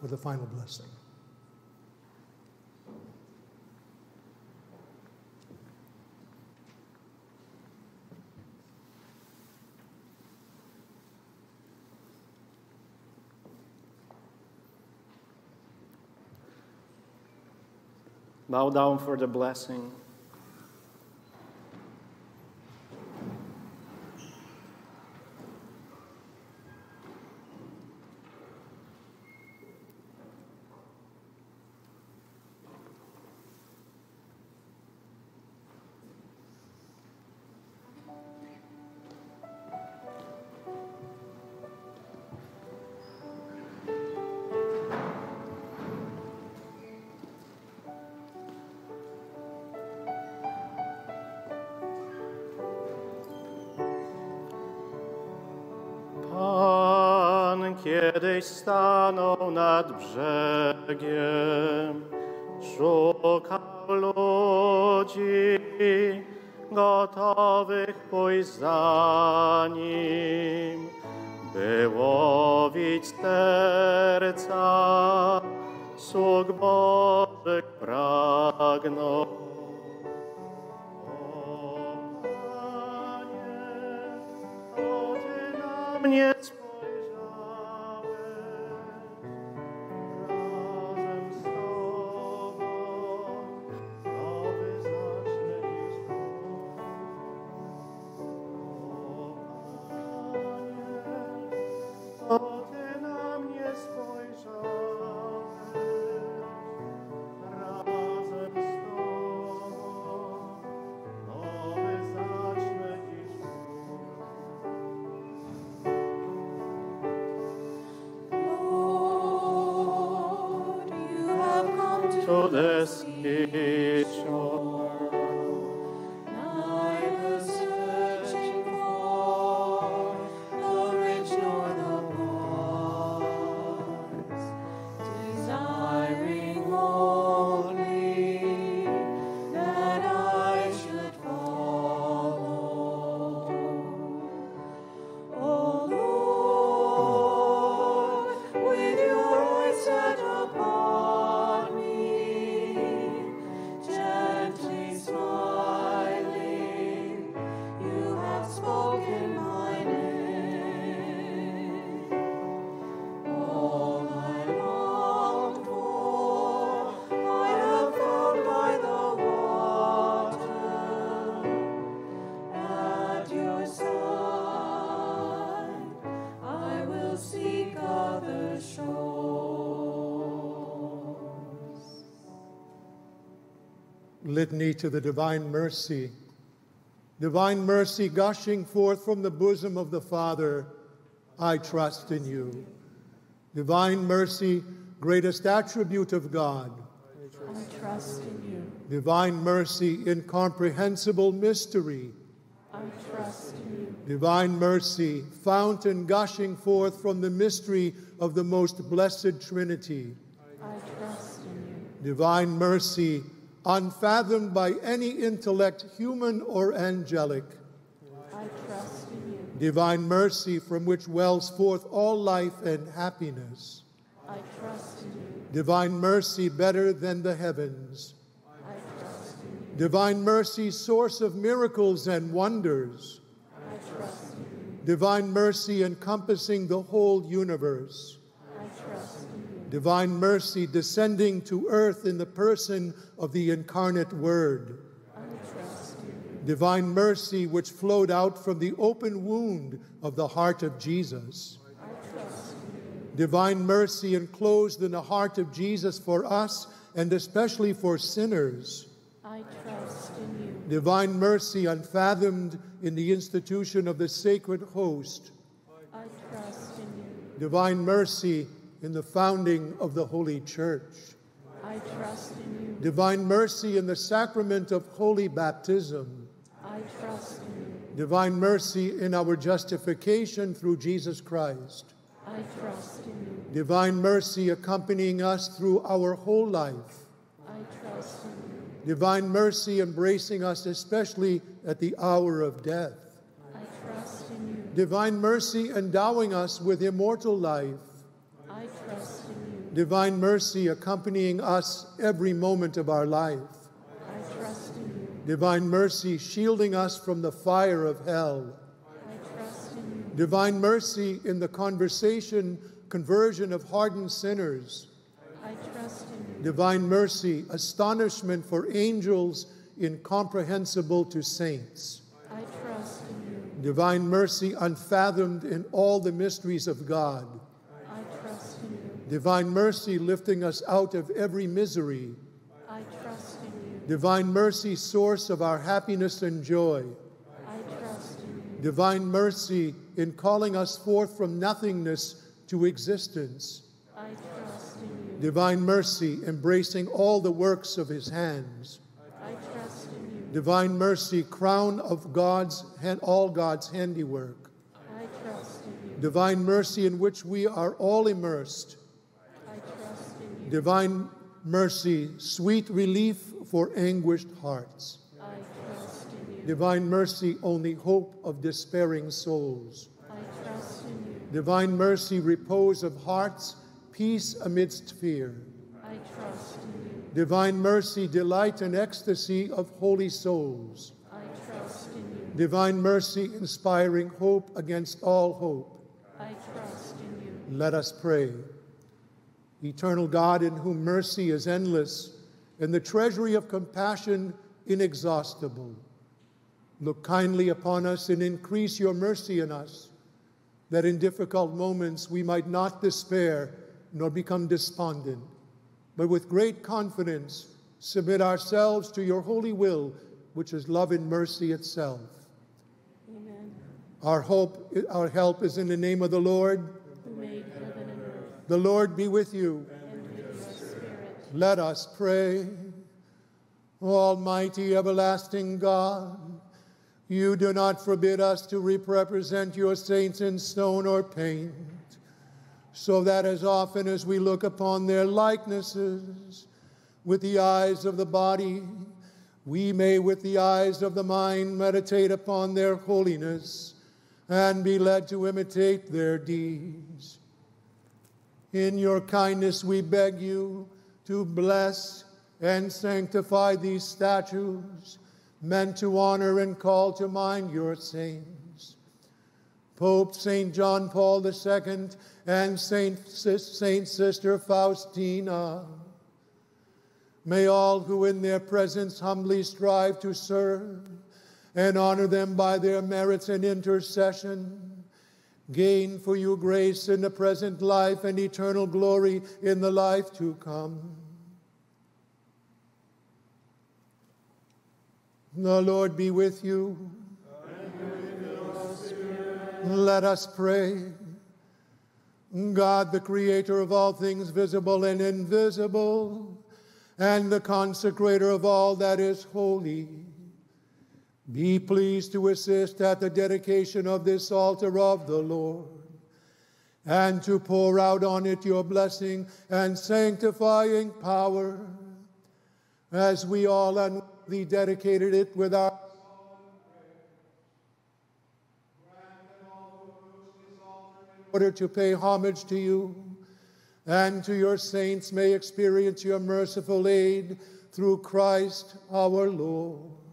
for the final blessing. Bow down for the blessing. Stanął nad brzegiem, szukał ludzi gotowych pójść za nim, by łowić serca sług Bożych pragnął. Litany to the divine mercy. Divine mercy gushing forth from the bosom of the Father, I trust in you. Divine mercy, greatest attribute of God. I trust in you. Divine mercy, incomprehensible mystery. I trust in you. Divine mercy, fountain gushing forth from the mystery of the most blessed Trinity. I trust in you. Divine mercy, unfathomed by any intellect, human or angelic. I trust in you. Divine mercy from which wells forth all life and happiness. I trust in you. Divine mercy better than the heavens. I trust in you. Divine mercy, source of miracles and wonders. I trust in you. Divine mercy encompassing the whole universe. I trust. Divine mercy descending to earth in the person of the incarnate Word. I trust in you. Divine mercy which flowed out from the open wound of the heart of Jesus. I trust in you. Divine mercy enclosed in the heart of Jesus for us and especially for sinners. I trust in you. Divine mercy unfathomed in the institution of the sacred host. I trust in you. Divine mercy in the founding of the Holy Church. I trust in you. Divine mercy in the sacrament of holy baptism. I trust in you. Divine mercy in our justification through Jesus Christ. I trust in you. Divine mercy accompanying us through our whole life. I trust in you. Divine mercy embracing us especially at the hour of death. I trust in you. Divine mercy endowing us with immortal life. I trust in you. Divine mercy accompanying us every moment of our life. I trust in you. Divine mercy shielding us from the fire of hell. I trust in you. Divine mercy in the conversation, conversion of hardened sinners. I trust in you. Divine mercy, astonishment for angels incomprehensible to saints. I trust in you. Divine mercy unfathomed in all the mysteries of God. I trust in you. Divine mercy lifting us out of every misery. I trust in you. Divine mercy, source of our happiness and joy. I trust in you. Divine mercy in calling us forth from nothingness to existence. I trust in you. Divine mercy embracing all the works of his hands. I trust in you. Divine mercy, crown of God's all God's handiwork. I trust in you. Divine mercy in which we are all immersed. I trust in you. Divine mercy, sweet relief for anguished hearts. I trust in you. Divine mercy, only hope of despairing souls. I trust in you. Divine mercy, repose of hearts, peace amidst fear. I trust in you. Divine mercy, delight and ecstasy of holy souls. Divine mercy, inspiring hope against all hope. I trust in you. Let us pray. Eternal God, in whom mercy is endless and the treasury of compassion inexhaustible, look kindly upon us and increase your mercy in us, that in difficult moments we might not despair nor become despondent, but with great confidence submit ourselves to your holy will, which is love and mercy itself. Amen. Our hope, our help is in the name of the Lord. Who made heaven and earth The Lord be with you. with. Let us pray. Almighty everlasting God, you do not forbid us to represent your saints in stone or paint, so that as often as we look upon their likenesses with the eyes of the body, we may with the eyes of the mind meditate upon their holiness and be led to imitate their deeds. In your kindness, we beg you to bless and sanctify these statues, meant to honor and call to mind your saints. Pope St. John Paul II and Saint, Saint Sister Faustina. May all who in their presence humbly strive to serve and honor them by their merits and intercession gain for you grace in the present life and eternal glory in the life to come. The Lord be with you. Let us pray. God, the creator of all things visible and invisible, and the consecrator of all that is holy, be pleased to assist at the dedication of this altar of the Lord, and to pour out on it your blessing and sanctifying power, as we all unworthily dedicated it with our order to pay homage to you and to your saints may experience your merciful aid through Christ our Lord.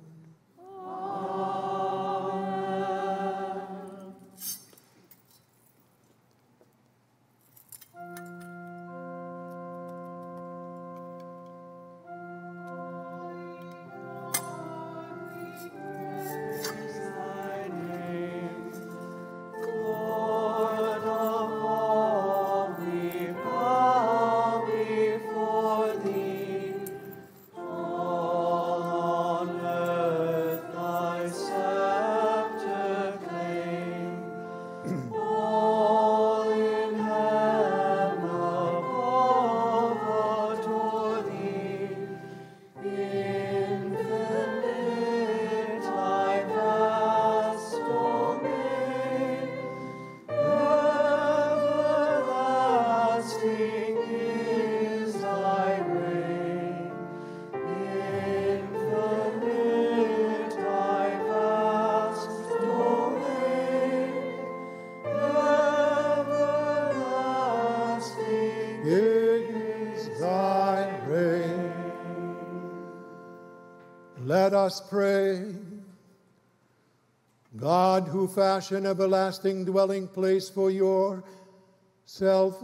Us pray. God, who fashioned everlasting dwelling place for yourself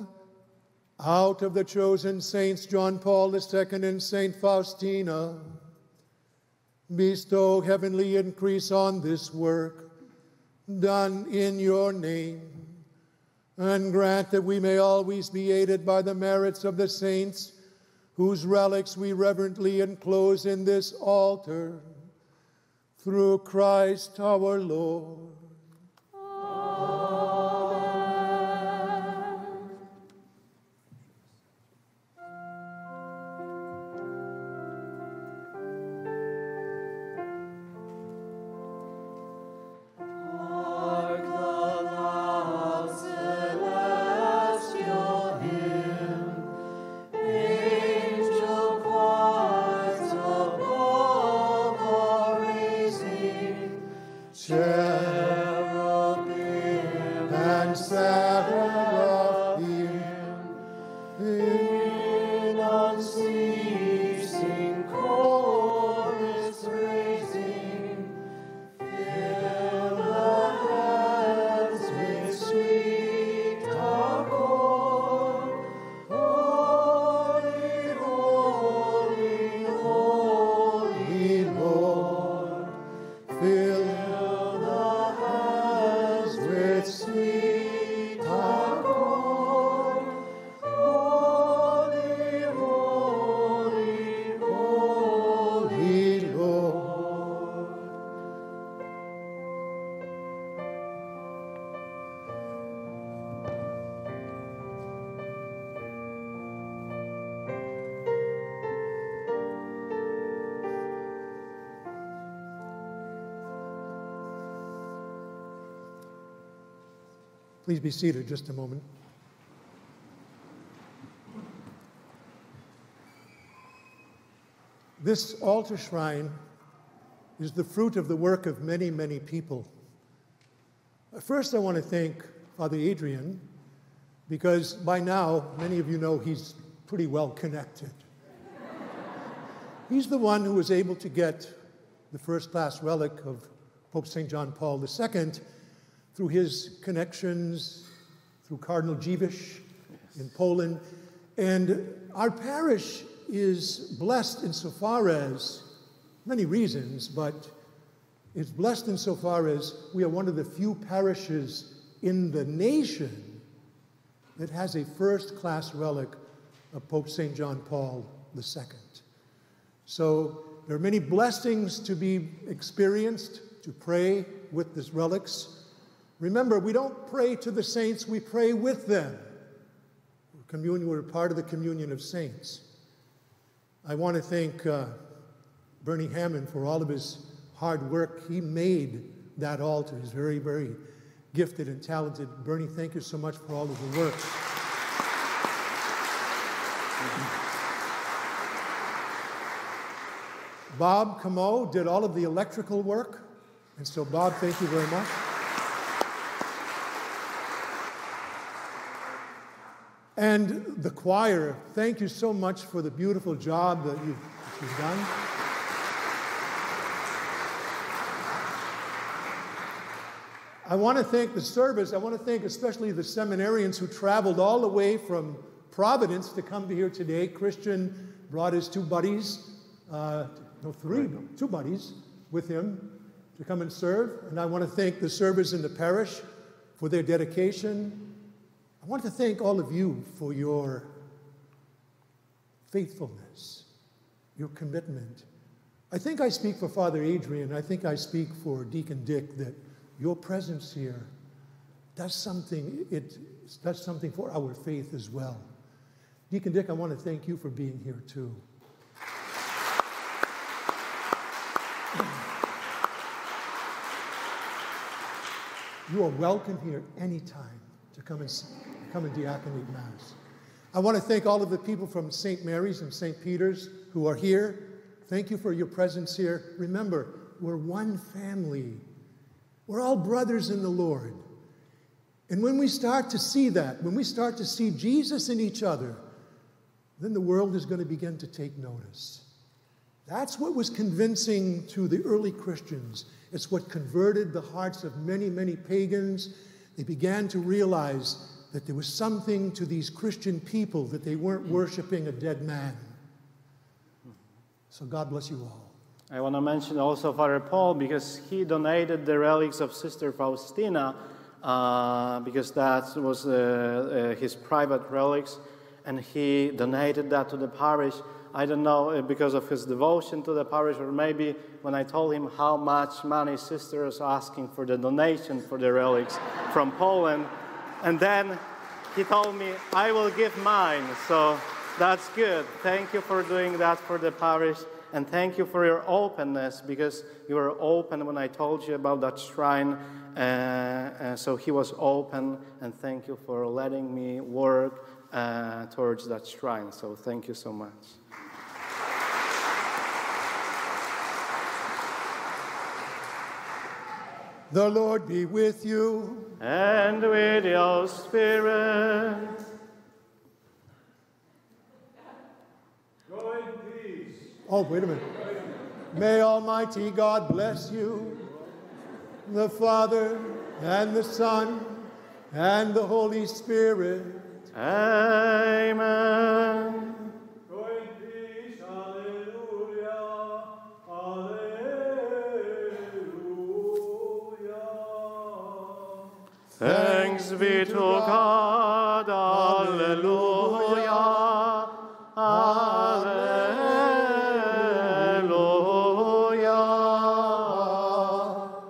out of the chosen saints John Paul II and Saint Faustina, bestow heavenly increase on this work done in your name, and grant that we may always be aided by the merits of the saints whose relics we reverently enclose in this altar through Christ our Lord. Please be seated just a moment. This altar shrine is the fruit of the work of many, many people. First, I want to thank Father Adrian because by now, many of you know he's pretty well connected. he's the one who was able to get the first class relic of Pope St. John Paul II through his connections, through Cardinal Dziwisz in Poland. And our parish is blessed insofar as, many reasons, but it's blessed insofar as we are one of the few parishes in the nation that has a first class relic of Pope St. John Paul II. So there are many blessings to be experienced to pray with these relics. Remember, we don't pray to the saints, we pray with them. Communion, we're part of the communion of saints. I want to thank uh, Bernie Hammond for all of his hard work. He made that altar. He's very, very gifted and talented. Bernie, thank you so much for all of the work. Bob Camo did all of the electrical work. And so, Bob, thank you very much. And the choir, thank you so much for the beautiful job that you've, that you've done. I want to thank the service. I want to thank especially the seminarians who traveled all the way from Providence to come to here today. Christian brought his two buddies, uh, no, three, two buddies with him to come and serve. And I want to thank the servers in the parish for their dedication. I want to thank all of you for your faithfulness, your commitment. I think I speak for Father Adrian, I think I speak for Deacon Dick that your presence here does something, it does something for our faith as well. Deacon Dick, I want to thank you for being here too. You are welcome here anytime to come and come and diaconate Mass. I want to thank all of the people from St. Mary's and St. Peter's who are here. Thank you for your presence here. Remember, we're one family. We're all brothers in the Lord. And when we start to see that, when we start to see Jesus in each other, then the world is going to begin to take notice. That's what was convincing to the early Christians. It's what converted the hearts of many, many pagans. They began to realize that there was something to these Christian people that they weren't worshiping a dead man. So God bless you all. I want to mention also Father Paul because he donated the relics of Sister Faustina uh, because that was uh, uh, his private relics, and he donated that to the parish. I don't know because of his devotion to the parish, or maybe when I told him how much money Sister was asking for the donation for the relics from Poland, and then he told me, I will give mine. So that's good. Thank you for doing that for the parish. And thank you for your openness because you were open when I told you about that shrine. Uh, uh, so he was open, and thank you for letting me work uh, towards that shrine. So thank you so much. The Lord be with you. And with your spirit. Go in peace. Oh, wait a minute. May Almighty God bless you, the Father, and the Son, and the Holy Spirit. Amen. Thanks be to God. Alleluia. Alleluia.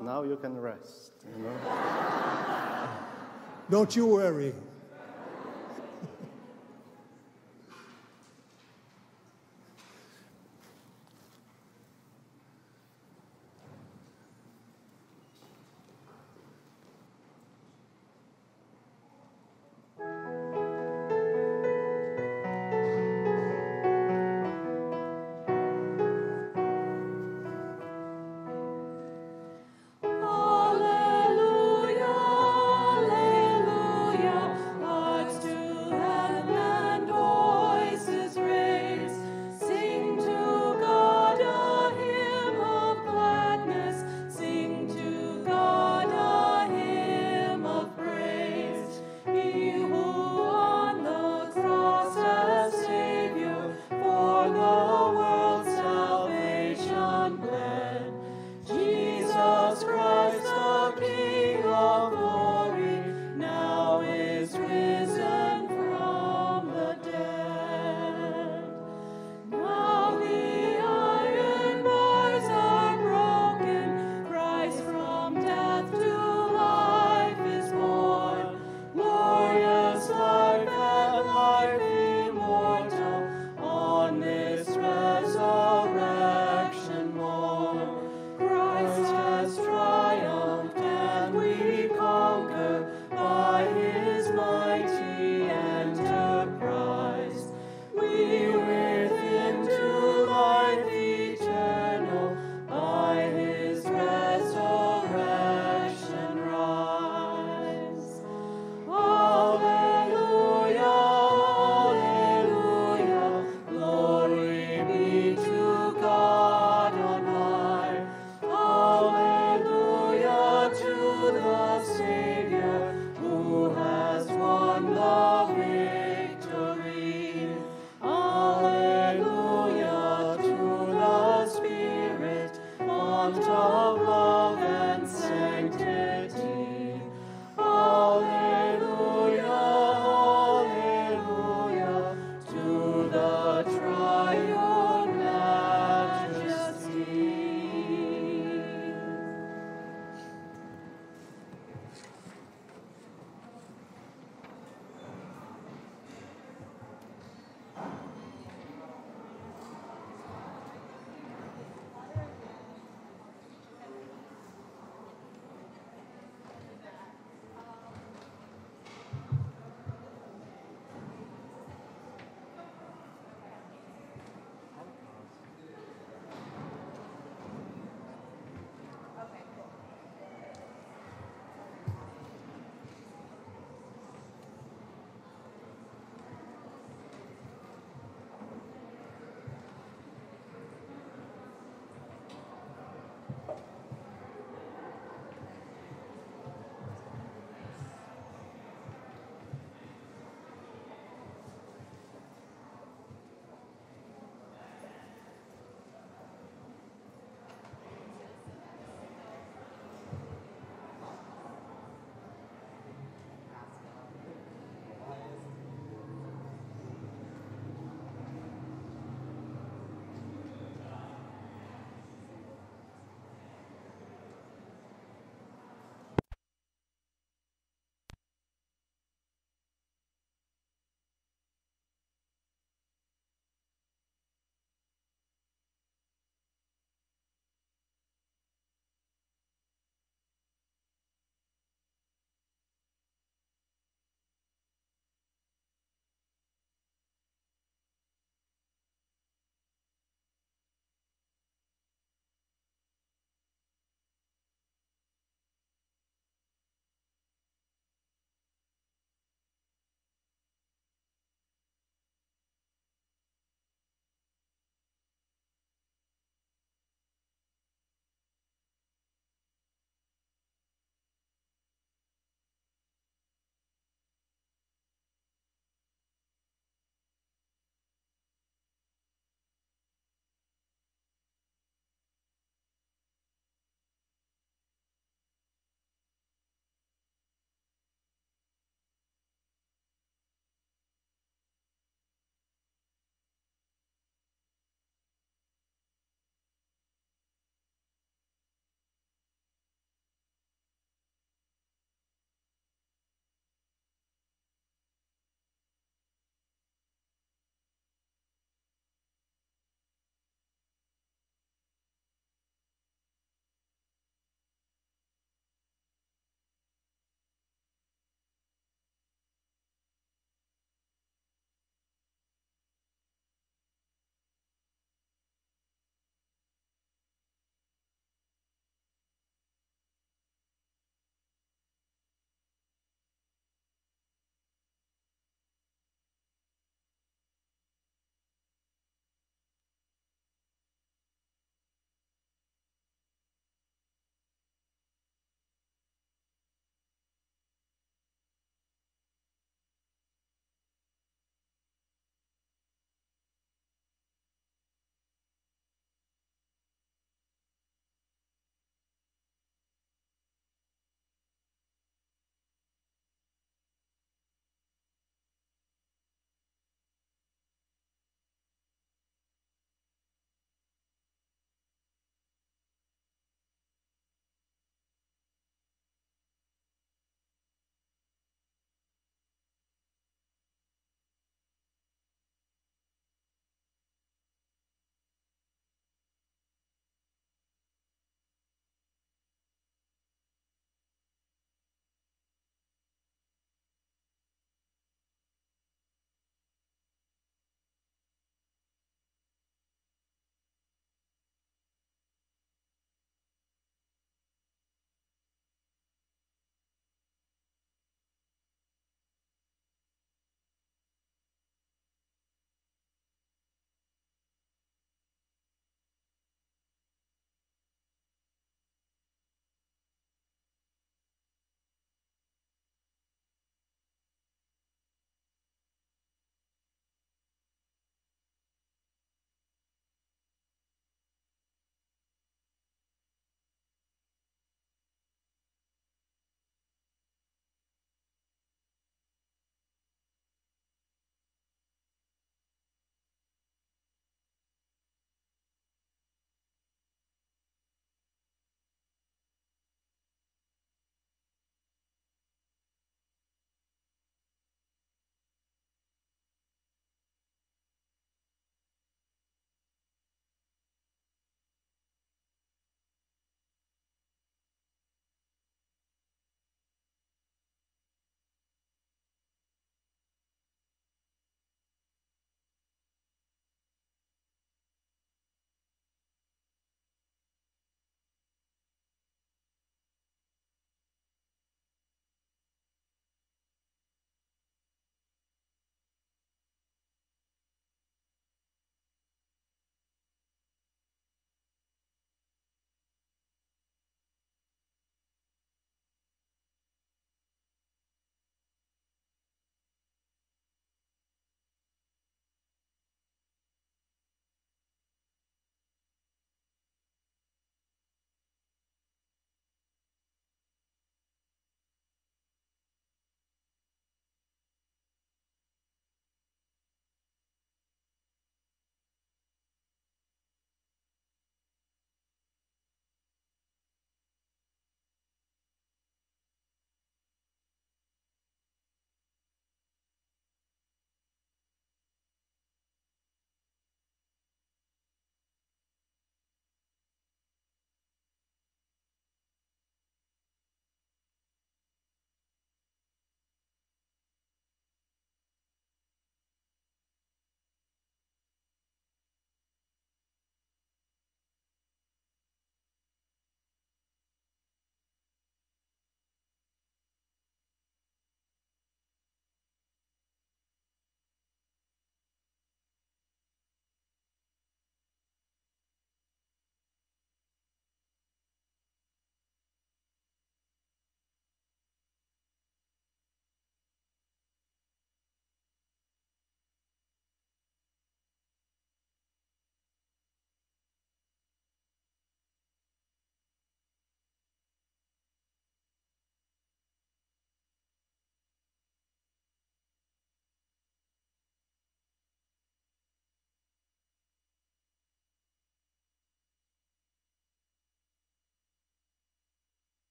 Now you can rest. You know? Don't you worry.